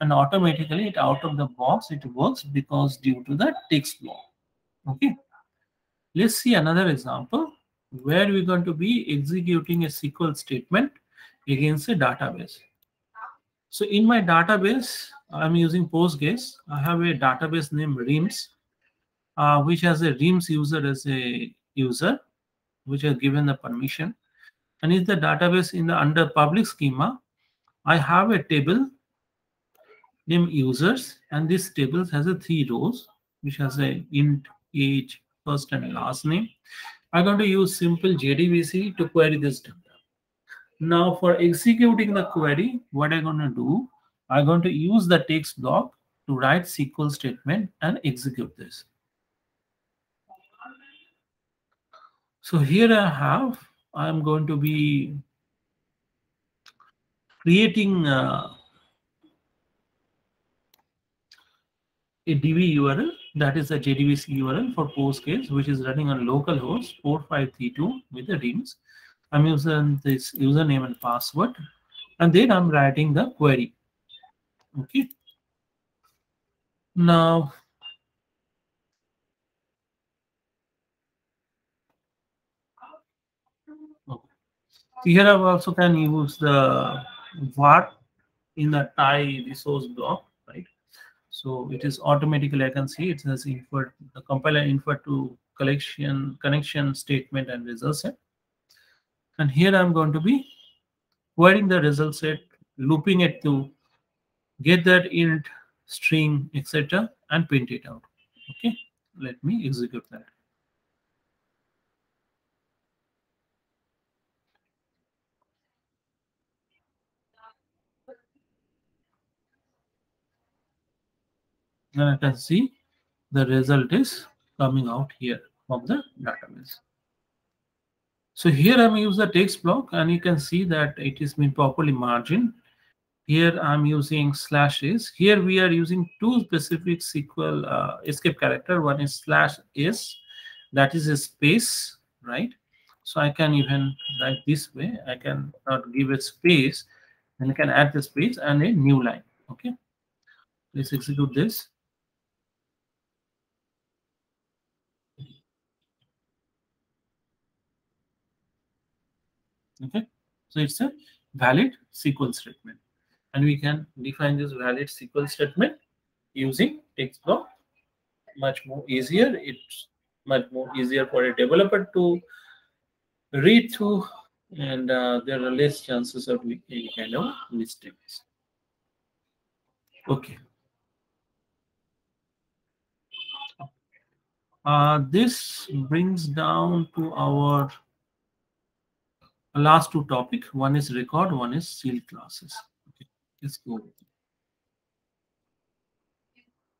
[SPEAKER 1] And automatically it out of the box it works because due to the text block okay. Let's see another example. Where we're going to be executing a sql statement against a database? So in my database i'm using postgres. I have a database named reams uh, which has a reams user as a user which has given the permission. And in the database in the under public schema. I have a table named users and this table has a three rows which has a int age first and last name. I'm going to use simple jdbc to query this data. Now for executing the query what i'm going to do i'm going to use the text block to write sql statement and execute this so here i have i'm going to be creating uh, a DB URL that is a JDBC URL for Postgres, which is running on localhost 4532 with the reams. I'm using this username and password, and then I'm writing the query. Okay. Now, okay. Here I also can use the var in the try resource block right? so it is automatically, I can see it has inferred, the compiler inferred to collection connection statement and result set. And here I'm going to be querying the result set, looping it to get that int string, etc., and print it out. Okay, let me execute that. And I can see the result is coming out here from the database. So here I'm using the text block and you can see that it is been properly margined. Here I'm using slashes. Here we are using two specific SQL uh, escape character. One is slash s, that is a space, right? So I can even write this way. I can not give a space and I can add the space and a new line. Okay. Let's execute this. Okay, so it's a valid SQL statement, and we can define this valid SQL statement using text block. Much more easier. It's much more easier for a developer to read through, and uh, there are less chances of any kind of mistakes. Okay. Uh, this brings down to our last two topic. One is record, one is sealed classes. Okay, let's go.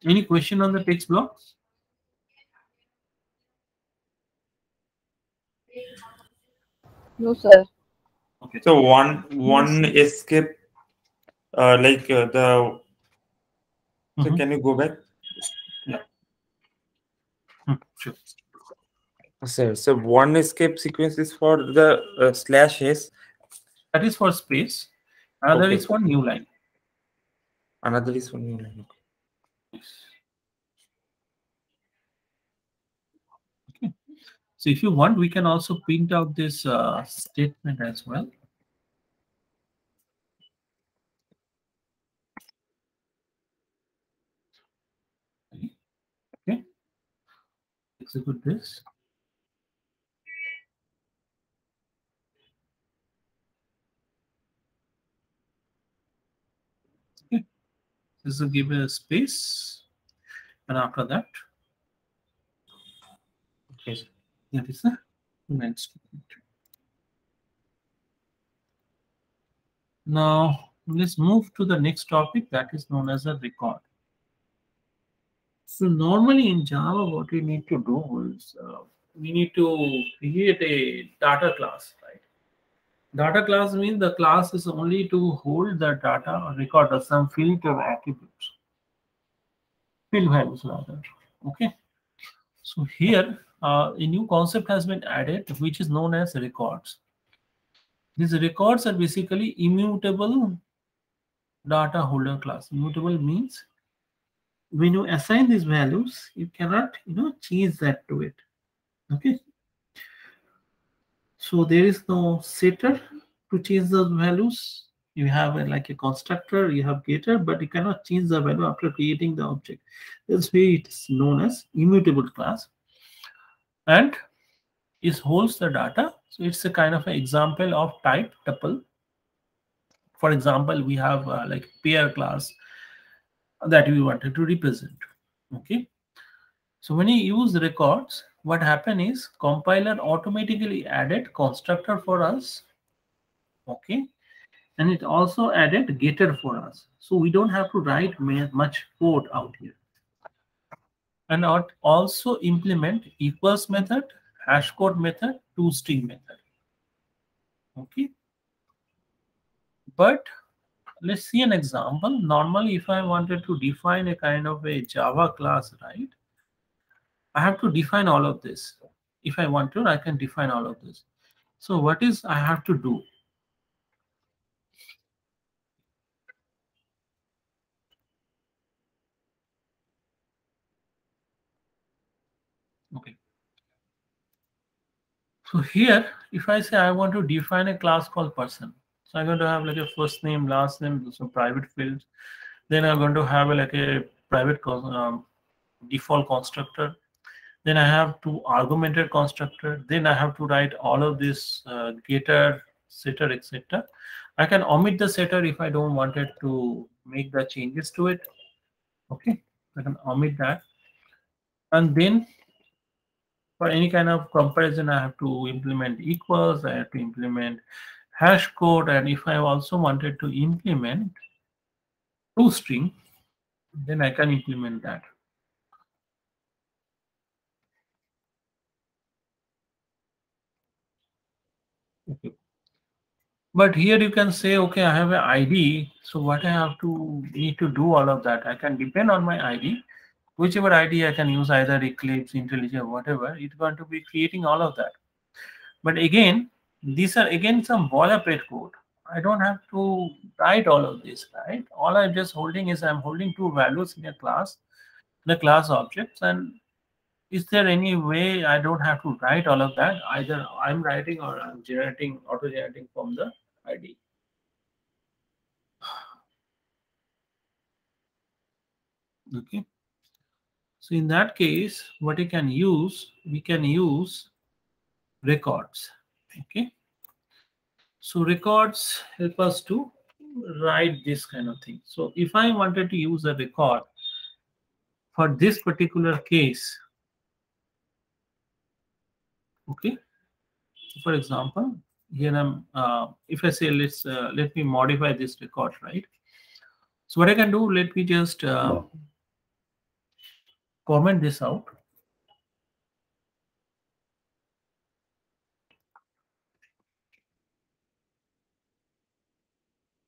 [SPEAKER 1] Any question on the text blocks?
[SPEAKER 3] No, sir.
[SPEAKER 1] Okay.
[SPEAKER 2] So one one escape, uh, like uh, the. So
[SPEAKER 1] Mhm.
[SPEAKER 2] can you go back?
[SPEAKER 1] Hmm, sure.
[SPEAKER 2] Sir, so one escape sequence is for the uh, slash s,
[SPEAKER 1] That is for space. Another
[SPEAKER 2] Okay.
[SPEAKER 1] is for new line.
[SPEAKER 2] another is for new line.
[SPEAKER 1] Okay. So if you want, we can also print out this uh, statement as well. Okay. Execute this. Okay. This will give a space. And after that,
[SPEAKER 2] Okay.
[SPEAKER 1] that is the next statement. Now, let's move to the next topic that is known as a record. So normally in Java, what we need to do is uh, we need to create a data class, right? Data class means the class is only to hold the data or record of some field of attributes, field values rather. Okay. So here uh, a new concept has been added, which is known as records. These records are basically immutable data holder class. Immutable means when you assign these values, you cannot, you know, change that to it. Okay. So there is no setter to change the values. You have a, like a constructor, you have getter, but you cannot change the value after creating the object. That's why it is known as immutable class. And it holds the data. So it's a kind of an example of type tuple. For example, we have uh, like pair class that we wanted to represent. Okay. So when you use records, what happened is compiler automatically added constructor for us. Okay. And it also added getter for us. So we don't have to write much code out here. And also implement equals method, hash code method, toString method. Okay. But let's see an example. Normally, if I wanted to define a kind of a Java class, right? I have to define all of this. If I want to, I can define all of this. So what is I have to do? Okay. So here, if I say I want to define a class called person, so I'm going to have like a first name, last name, some private fields. Then I'm going to have like a private um, default constructor. Then I have to argumented constructor, then I have to write all of this uh, getter, setter, etc. I can omit the setter if I don't wanted to make the changes to it. Okay, I can omit that. And then for any kind of comparison, I have to implement equals, I have to implement hash code, and if I also wanted to implement toString, then I can implement that. Okay. But here you can say, okay, I have an IDE. So what I have to need to do all of that. I can depend on my IDE, whichever IDE I can use either Eclipse, IntelliJ, whatever. It's going to be creating all of that. But again, these are again some boilerplate code. I don't have to write all of this, right? All I'm just holding is I'm holding two values in a class, the class objects, and is there any way I don't have to write all of that? Either I'm writing or I'm generating, auto-generating from the IDE. Okay. So in that case, what you can use, we can use records. Okay. So records help us to write this kind of thing. So if I wanted to use a record for this particular case, okay. For example, here I'm, uh, if I say, let's, uh, let me modify this record, right? So what I can do, let me just uh, comment this out.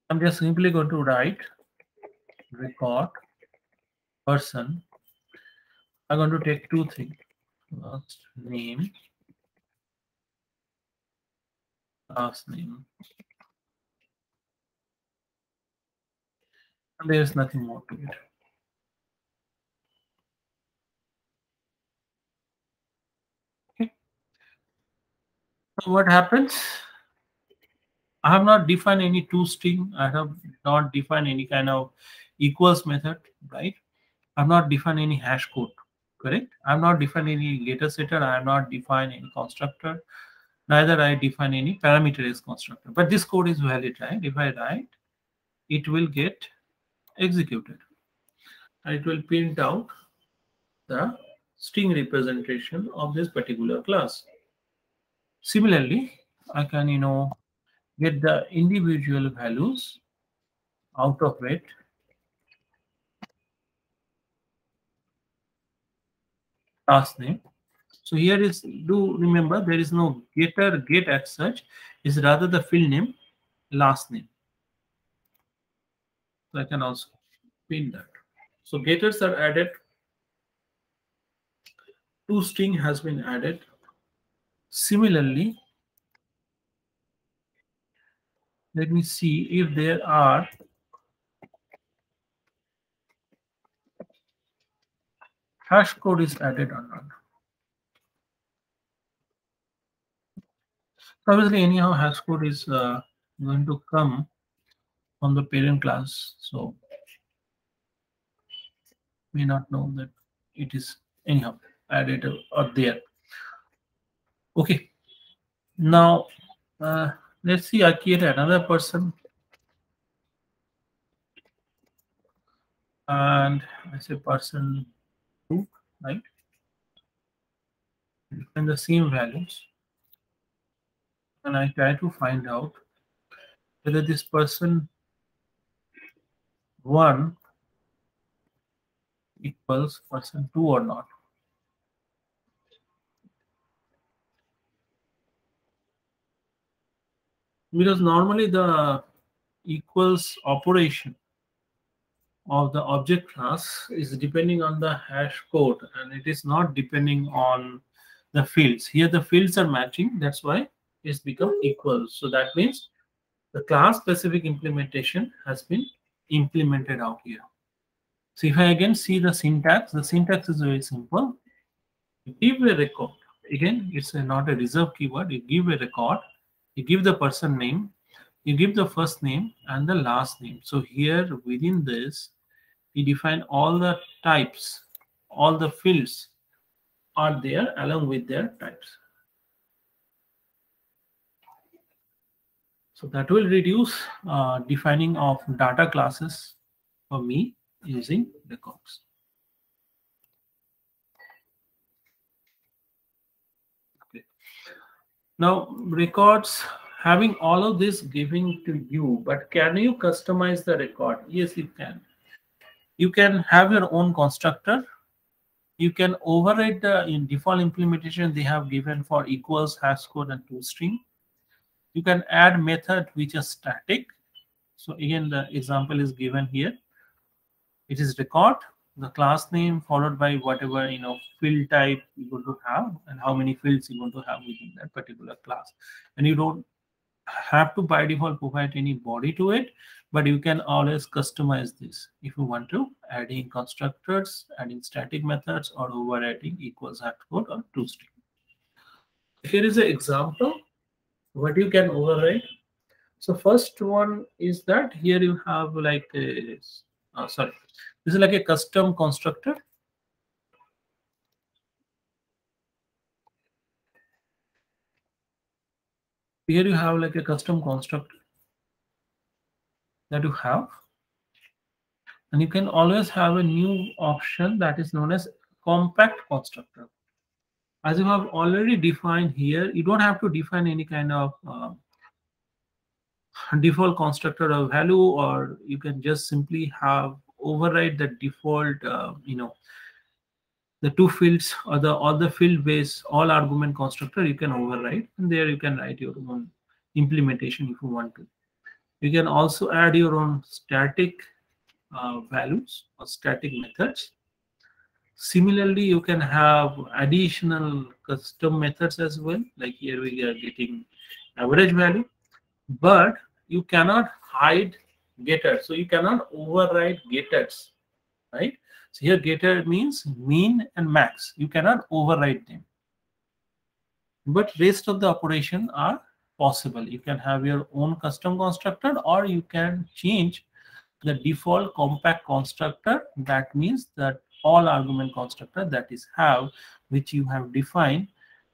[SPEAKER 1] I'm just simply going to write record person. I'm going to take two things. First name, last name. And there's nothing more to it. Okay. So what happens? I have not defined any toString. I have not defined any kind of equals method, right? I have not defined any hash code, correct? I have not defined any getter setter. I have not defined any constructor. Neither I define any parameterized constructor. But this code is valid, right? If I write, it will get executed. And it will print out the string representation of this particular class. Similarly, I can, you know, get the individual values out of it. Last name. So here is, do remember there is no getter get as such, is rather the field name, last name. So I can also pin that. So getters are added. toString has been added. Similarly, let me see if there are hash code is added or not. Obviously, anyhow, hash code is uh, going to come from the parent class. So may not know that it is anyhow added or there. Okay. Now, uh, let's see, I create another person. And I say person two, right? And the same values. And I try to find out whether this person one equals person two or not. Because normally the equals operation of the object class is depending on the hash code and it is not depending on the fields. Here the fields are matching, that's why it's become equal. So that means the class specific implementation has been implemented out here. So if I again see the syntax, the syntax is very simple. You give a record. Again, it's a, not a reserved keyword. You give a record. You give the person name. You give the first name and the last name. So here within this, we define all the types, all the fields are there along with their types. So that will reduce uh, defining of data classes for me using records. Okay. Now records having all of this giving to you, but can you customize the record? Yes, you can. You can have your own constructor. You can override the in default implementation they have given for equals hash code and toString. You can add method which is static. So again, the example is given here. It is record the class name followed by whatever you know field type you want to have and how many fields you want to have within that particular class. And you don't have to by default provide any body to it, but you can always customize this if you want to adding constructors, adding static methods, or overriding equals hash code or toString. Here is an example what you can override. So first one is that here you have like a, uh, sorry, this is like a custom constructor. Here you have like a custom constructor that you have. And you can always have a new option that is known as compact constructor. As you have already defined here, you don't have to define any kind of uh, default constructor of value, or you can just simply have override the default, uh, you know, the two fields or the all the field base all argument constructor you can override and there you can write your own implementation if you want to. You can also add your own static uh, values or static methods similarly you can have additional custom methods as well like here we are getting average value but you cannot hide getter so you cannot override getters right so here getter means mean and max. You cannot override them. But rest of the operation are possible. You can have your own custom constructor or you can change the default compact constructor. That means that all argument constructor that is have which you have defined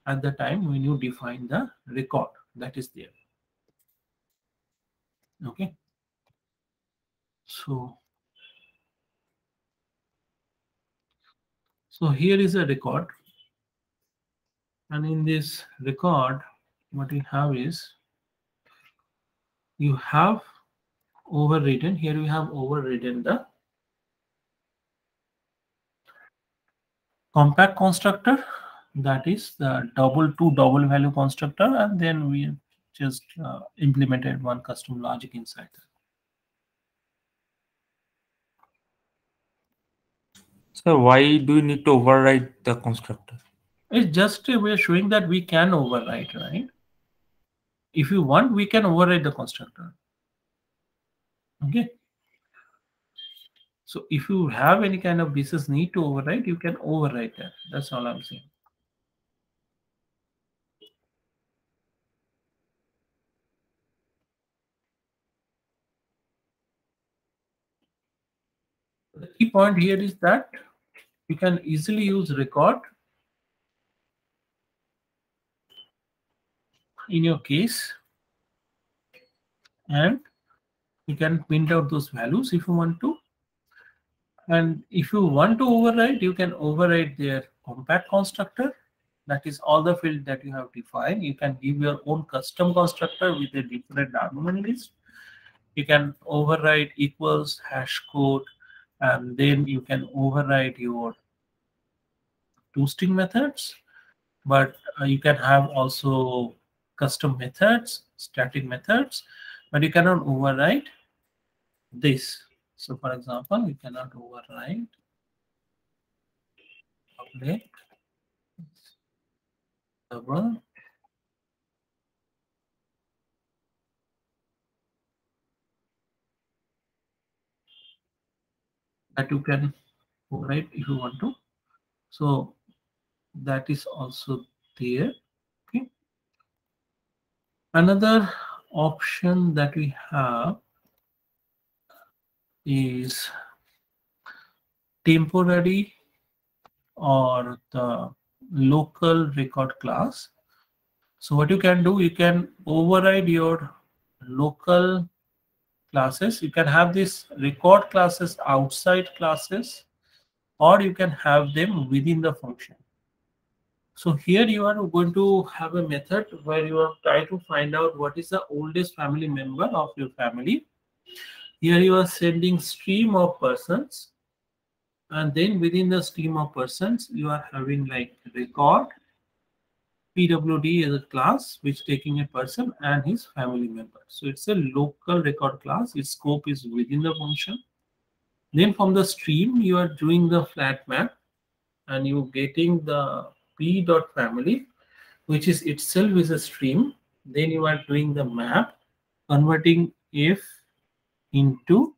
[SPEAKER 1] at the time when you define the record that is there. Okay. So So here is a record. And in this record, what we have is you have overridden. Here we have overridden the compact constructor. That is the double two double value constructor. And then we just uh, implemented one custom logic inside that.
[SPEAKER 2] So why do you need to override the constructor?
[SPEAKER 1] It's just way of showing that we can override, right? If you want, we can override the constructor. Okay. So if you have any kind of business need to override, you can override that. That's all I'm saying. The key point here is that you can easily use record in your case and you can print out those values if you want to and if you want to override you can override their compact constructor. That is all the field that you have defined. You can give your own custom constructor with a different argument list. You can override equals hash code and then you can override your toString methods. But uh, you can have also custom methods static methods but you cannot override this so for example you cannot override. Public double. That you can override if you want to. So that is also there okay. Another option that we have is temporary or the local record class. So what you can do, you can override your local classes. You can have these record classes outside classes, or you can have them within the function. So here you are going to have a method where you are trying to find out what is the oldest family member of your family. Here you are sending stream of persons and then within the stream of persons you are having like record. Pwd as a class which taking a person and his family member. So it's a local record class. Its scope is within the function. Then from the stream you are doing the flat map and you getting the p dot family which is itself is a stream. Then you are doing the map converting f into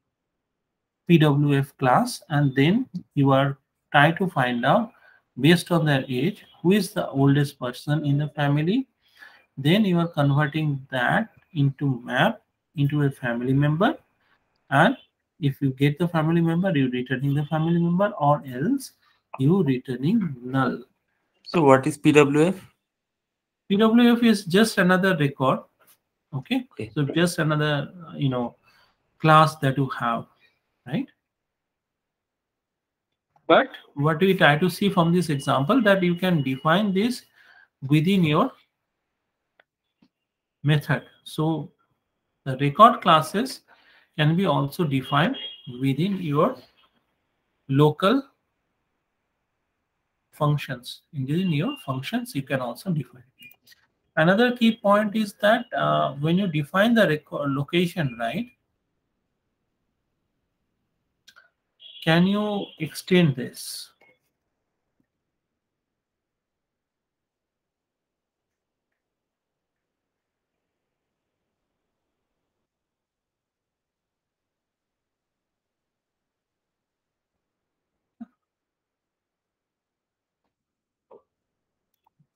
[SPEAKER 1] PWF class and then you are trying to find out based on their age who is the oldest person in the family. Then you are converting that into map into a family member. And if you get the family member you returning the family member or else you returning null.
[SPEAKER 2] So what is PWF?
[SPEAKER 1] pwf is just another record. Okay,
[SPEAKER 2] Okay.
[SPEAKER 1] so just another you know class that you have right? But what we try to see from this example that you can define this within your method. So the record classes can be also defined within your local functions. Within your functions you can also define. Another key point is that uh, when you define the record location right can you extend this?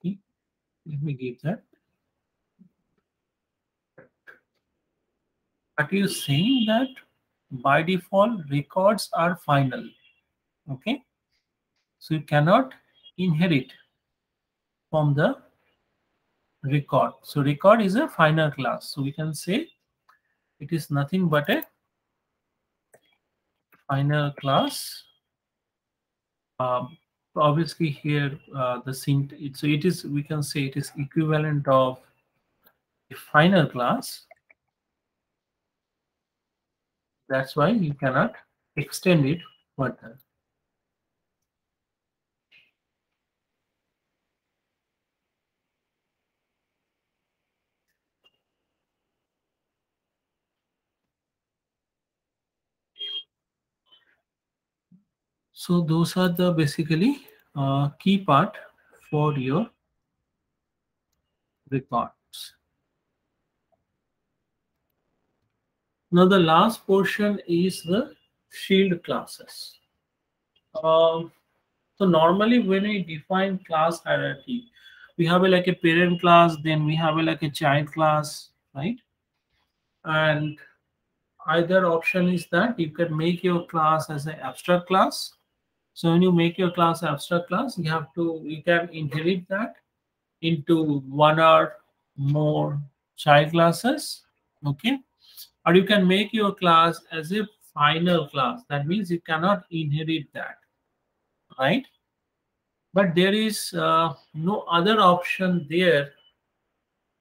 [SPEAKER 1] Let me give that. But you saying that by default records are final okay? So you cannot inherit from the record. So record is a final class. So we can say it is nothing but a final class. Um, obviously here uh, the sync so it is we can say it is equivalent of a final class that's why you cannot extend it further. So those are the basically uh, key part for your records now the last portion is the sealed classes um, so normally when we define class hierarchy we have a, like a parent class then we have a, like a child class right and either option is that you can make your class as an abstract class so when you make your class abstract class, you have to you can inherit that into one or more child classes. Okay. Or you can make your class as a final class. That means you cannot inherit that. Right? But there is uh, no other option there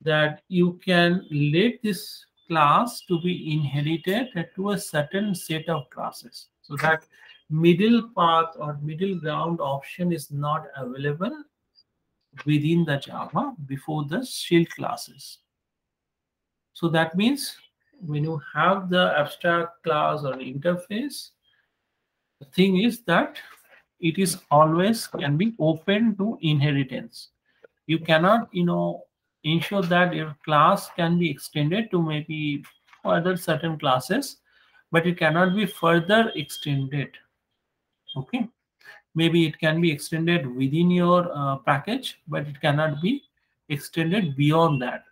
[SPEAKER 1] that you can let this class to be inherited to a certain set of classes. So that middle path or middle ground option is not available within the Java before the sealed classes. So that means when you have the abstract class or interface, the thing is that it is always can be open to inheritance. You cannot, you know, ensure that your class can be extended to maybe other certain classes, but it cannot be further extended. Okay? Maybe it can be extended within your uh, package but it cannot be extended beyond that.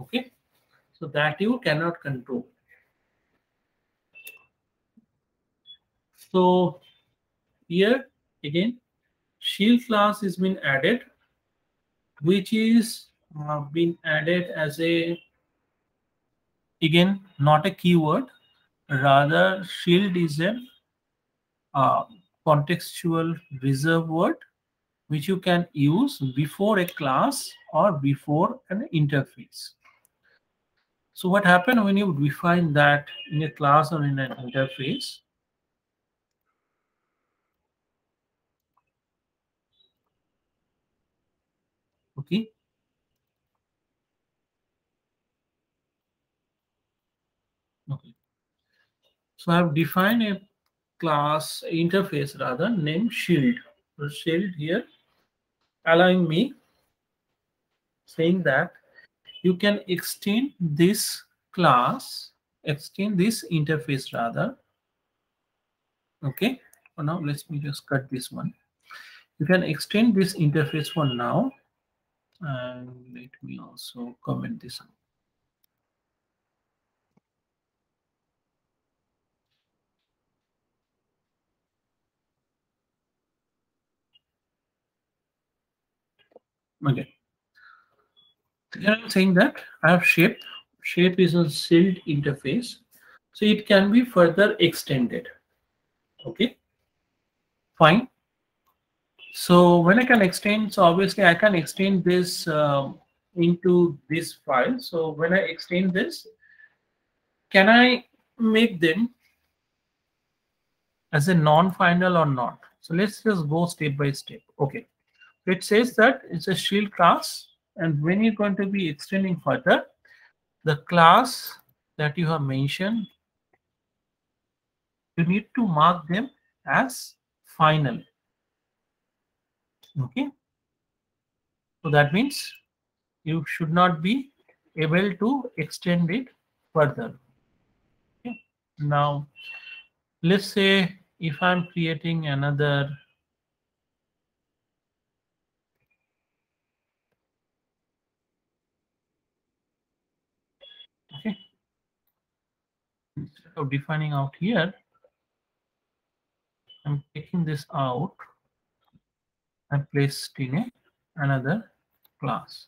[SPEAKER 1] Okay so that you cannot control so here again sealed class is been added, which is uh, been added as a again not a keyword, rather sealed is a uh, contextual reserve word which you can use before a class or before an interface. So what happened when you define that in a class or in an interface? Okay. Okay. So I have defined a class interface rather named sealed. So sealed here allowing me saying that you can extend this class, extend this interface rather. Okay. For now, let me just cut this one. You can extend this interface for now. And let me also comment this out. Okay. I'm saying that I have shape. Shape is a sealed interface. So it can be further extended. Okay. Fine. So when I can extend, so obviously I can extend this uh, into this file. So when I extend this, can I make them as a non-final or not? So let's just go step by step. Okay. It says that it's a sealed class and when you're going to be extending further, the class that you have mentioned, you need to mark them as final. Okay. So that means you should not be able to extend it further. Okay. Now, let's say if I'm creating another okay instead of defining out here. I'm taking this out and placed in a, another class.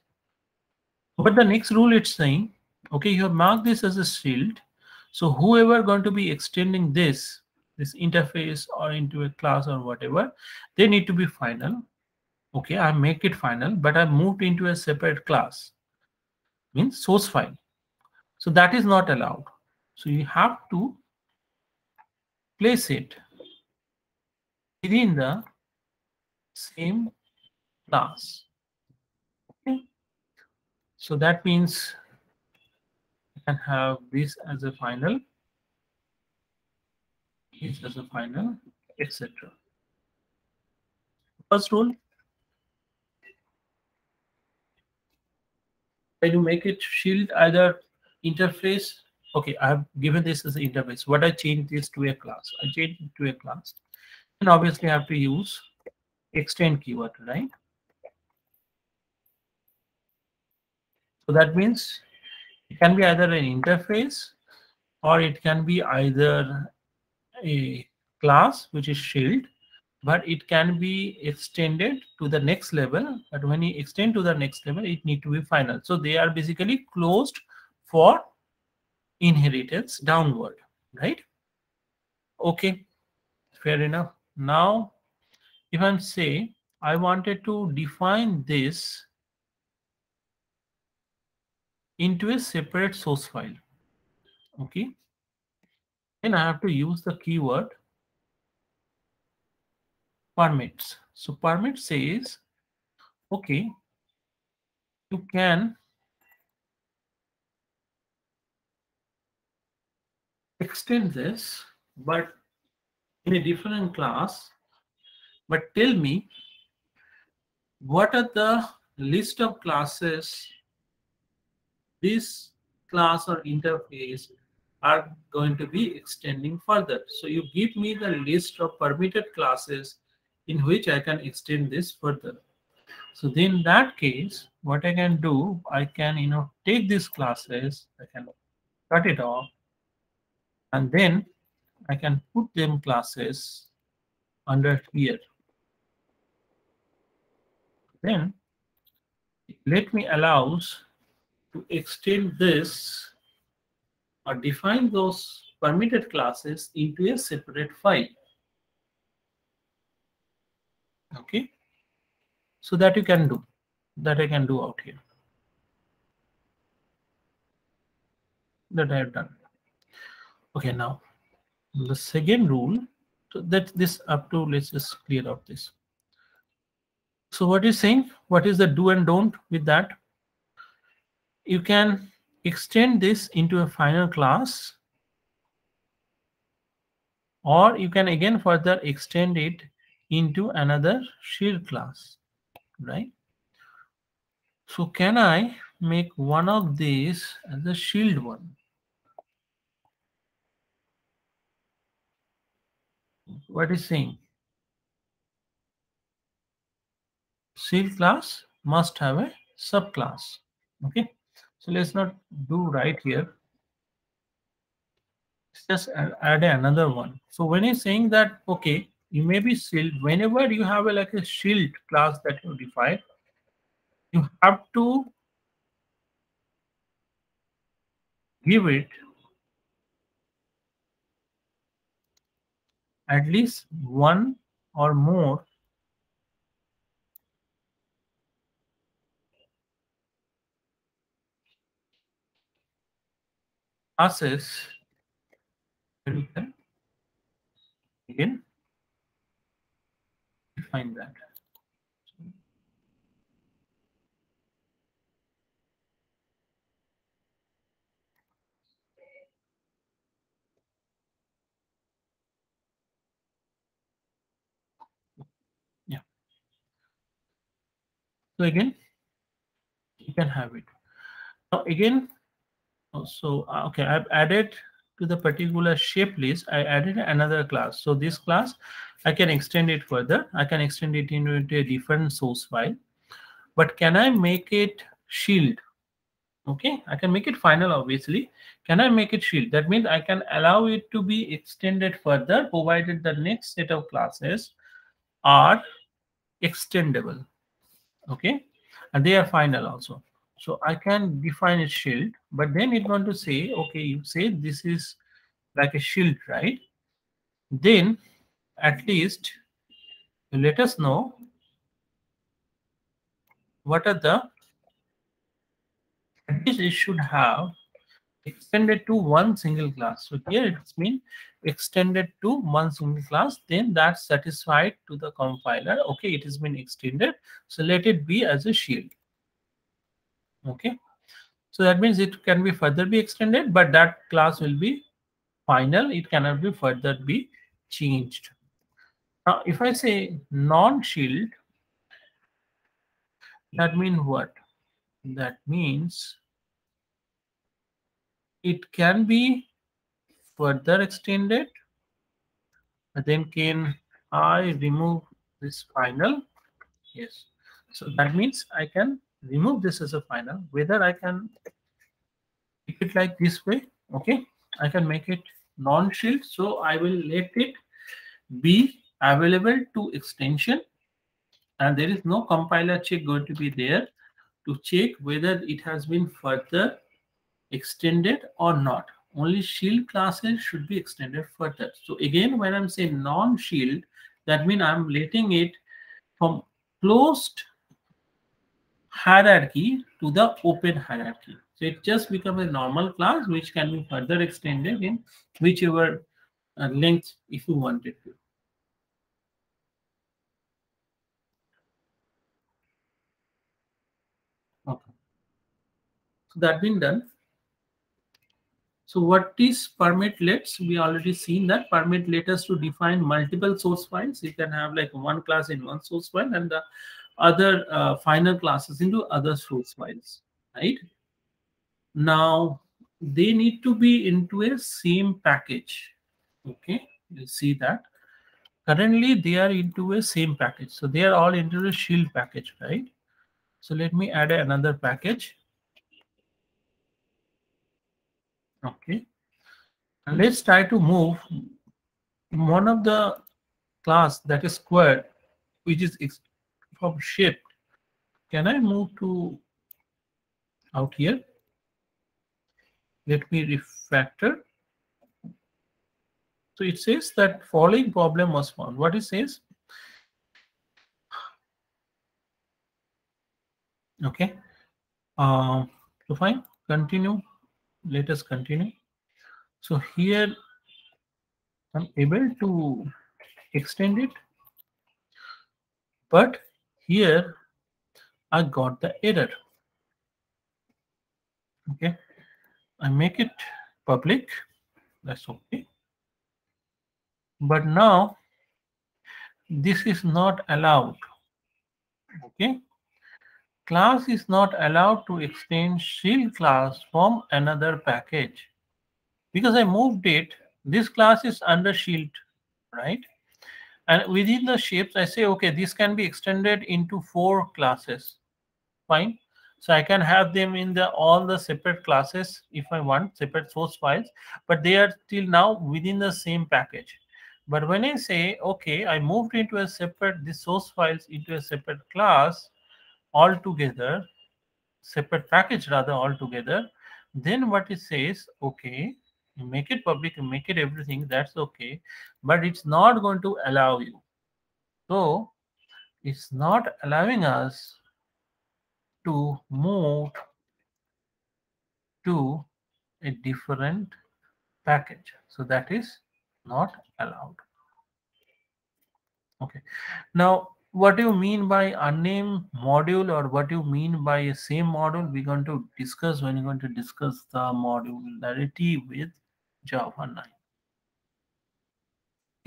[SPEAKER 1] But the next rule it's saying okay you have marked this as a sealed. So whoever going to be extending this this interface or into a class or whatever they need to be final. Okay i make it final but i moved into a separate class. Means source file. So that is not allowed. So you have to place it within the same class. Okay. So that means you can have this as a final, this as a final, etc. First rule, when you make it sealed either interface okay i have given this as an interface. What i change this to a class? I change it to a class. And obviously i have to use extend keyword right? So that means it can be either an interface or it can be either a class which is sealed but it can be extended to the next level. But when you extend to the next level it need to be final. So they are basically closed for inheritance downward, right? Okay, fair enough. Now, if I'm say I wanted to define this into a separate source file, okay, then I have to use the keyword permits. So permit says, okay, you can extend this, but in a different class. But tell me, what are the list of classes this class or interface are going to be extending further. So you give me the list of permitted classes in which I can extend this further. So then in that case, what I can do, I can, you know, take these classes, I can cut it off and then I can put them classes under here. then let me allows to extend this or define those permitted classes into a separate file. Okay. So that you can do, that I can do out here. That I have done. Okay, now the second rule, that this up to, let's just clear out this. So what is saying? What is the do and don't with that? You can extend this into a final class or you can again further extend it into another sealed class, right? So can I make one of these as a sealed one? What is saying? Sealed class must have a subclass. Okay, so let's not do right here. Let's just add another one. So when you're saying that, okay, you may be sealed, whenever you have a, like a sealed class that you define, you have to give it at least one or more classes again define that yeah so again you can have it. Now again so uh, okay i've added to the particular shape list. I added another class. So this class i can extend it further. I can extend it into a different source file. But can i make it sealed? Okay i can make it final obviously. Can i make it sealed? That means i can allow it to be extended further provided the next set of classes are extendable okay and they are final also so I can define a sealed, but then it want to say, okay, you say this is like a sealed, right? Then at least let us know what are the at least it should have extended to one single class. So here it's been extended to one single class, then that's satisfied to the compiler. Okay, it has been extended. So let it be as a sealed okay so that means it can be further be extended but that class will be final it cannot be further be changed now if i say non-sealed that means what that means it can be further extended. Then can i remove this final? Yes. So that means i can remove this as a final whether i can keep it like this way okay? I can make it non-sealed so i will let it be available to extension. And there is no compiler check going to be there to check whether it has been further extended or not only sealed classes should be extended further so again when i'm saying non-sealed that means i'm letting it from closed hierarchy to the open hierarchy. So it just becomes a normal class which can be further extended in whichever uh, length if you wanted to. Okay. So that being done. So what is permit lets? We already seen that permit let us to define multiple source files. You can have like one class in one source file and the other uh, final classes into other source files, right? Now, they need to be into a same package, okay? You see that. Currently, they are into a same package. So they are all into a sealed package, right? So let me add another package. Okay. Let's try to move one of the class that is squared, which is from shift can I move to out here? Let me refactor. So it says that following problem was found. What it says? Okay. Uh, so fine. Continue. Let us continue. So here I'm able to extend it, but here I got the error. Okay. I make it public. That's okay. But now this is not allowed. Okay. Class is not allowed to extend sealed class from another package. Because I moved it, this class is under sealed, right? And within the shapes, I say, okay, this can be extended into four classes. Fine. So I can have them in the all the separate classes if I want separate source files, but they are still now within the same package. But when I say, okay, I moved into a separate, the source files into a separate class altogether, separate package rather altogether, then what it says, okay, you make it public, make it everything, that's okay, but it's not going to allow you. So it's not allowing us to move to a different package. So that is not allowed. Okay. Now, what do you mean by unnamed module or what do you mean by a same module? We're going to discuss when you're going to discuss the modularity with Java 9.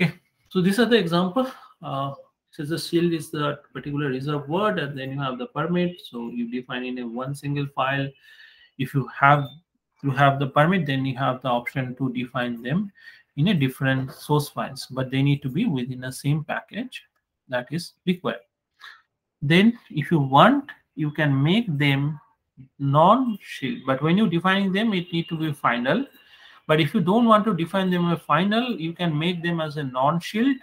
[SPEAKER 1] Okay. So these are the example. Uh, says the sealed is the particular reserved word and then you have the permit so you define in a one single file if you have you have the permit then you have the option to define them in a different source files but they need to be within the same package that is required then if you want you can make them non-sealed but when you defining them it need to be final but if you don't want to define them a final you can make them as a non-sealed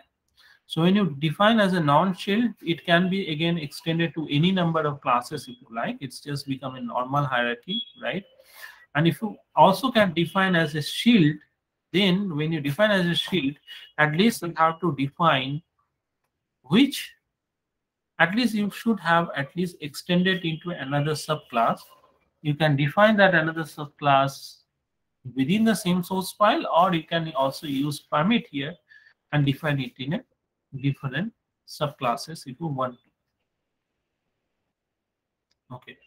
[SPEAKER 1] so when you define as a non-sealed, it can be again extended to any number of classes if you like. It's just become a normal hierarchy, right? And if you also can define as a sealed, then when you define as a sealed, at least you have to define which, at least you should have at least extended into another subclass. You can define that another subclass within the same source file, or you can also use permit here and define it in a different subclasses if you want okay.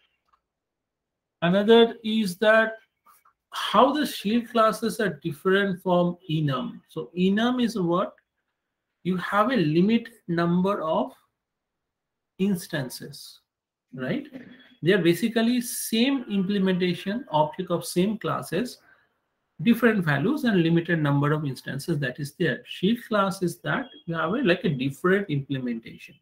[SPEAKER 1] Another is that how the sealed classes are different from enum. So enum is what you have a limited number of instances right they are basically same implementation object of same classes different values and limited number of instances that is there. Sealed class is that you have a, like a different implementation.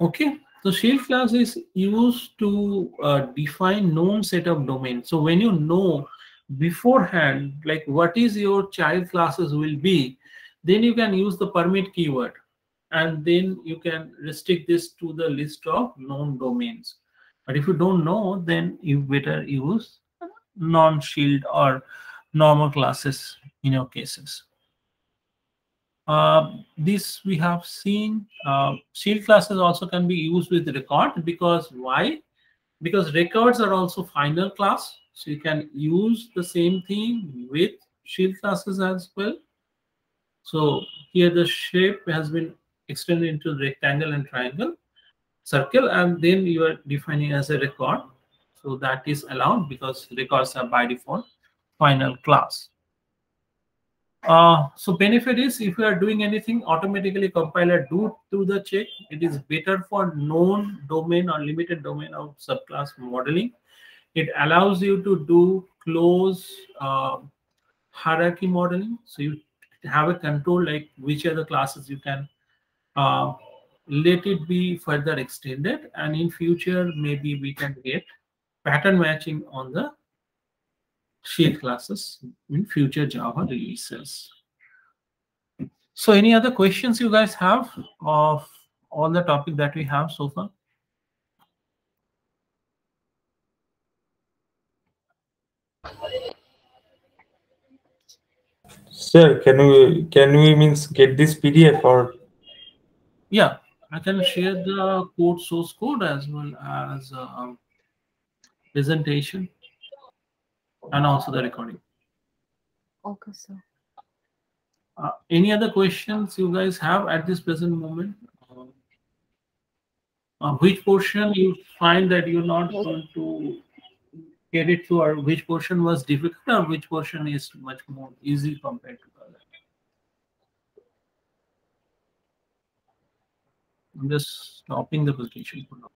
[SPEAKER 1] Okay, so sealed class is used to uh, define known set of domains. So when you know beforehand, like what is your child classes will be, then you can use the permit keyword and then you can restrict this to the list of known domains. But if you don't know, then you better use non-sealed or normal classes in your cases. Uh, this we have seen uh, sealed classes also can be used with record because why? Because records are also final class. So you can use the same thing with sealed classes as well. So here the shape has been extended into rectangle and triangle circle and then you are defining as a record so that is allowed because records are by default final class. Uh, so benefit is if you are doing anything automatically compiler do do the check. It is better for known domain or limited domain of subclass modeling. It allows you to do close uh, hierarchy modeling. So you have a control like which are the classes you can uh, let it be further extended and in future maybe we can get pattern matching on the sealed classes in future Java releases. So any other questions you guys have of all the topic that we have so far?
[SPEAKER 2] Sir, can we can we means get this PDF or
[SPEAKER 1] Yeah, I can share the code source code as well as uh, presentation and also the recording.
[SPEAKER 3] Okay, sir.
[SPEAKER 1] Uh, any other questions you guys have at this present moment? Um, uh, which portion you find that you're not going to it through, or which portion was difficult, or which portion is much more easy compared to the other? I'm just stopping the presentation for now.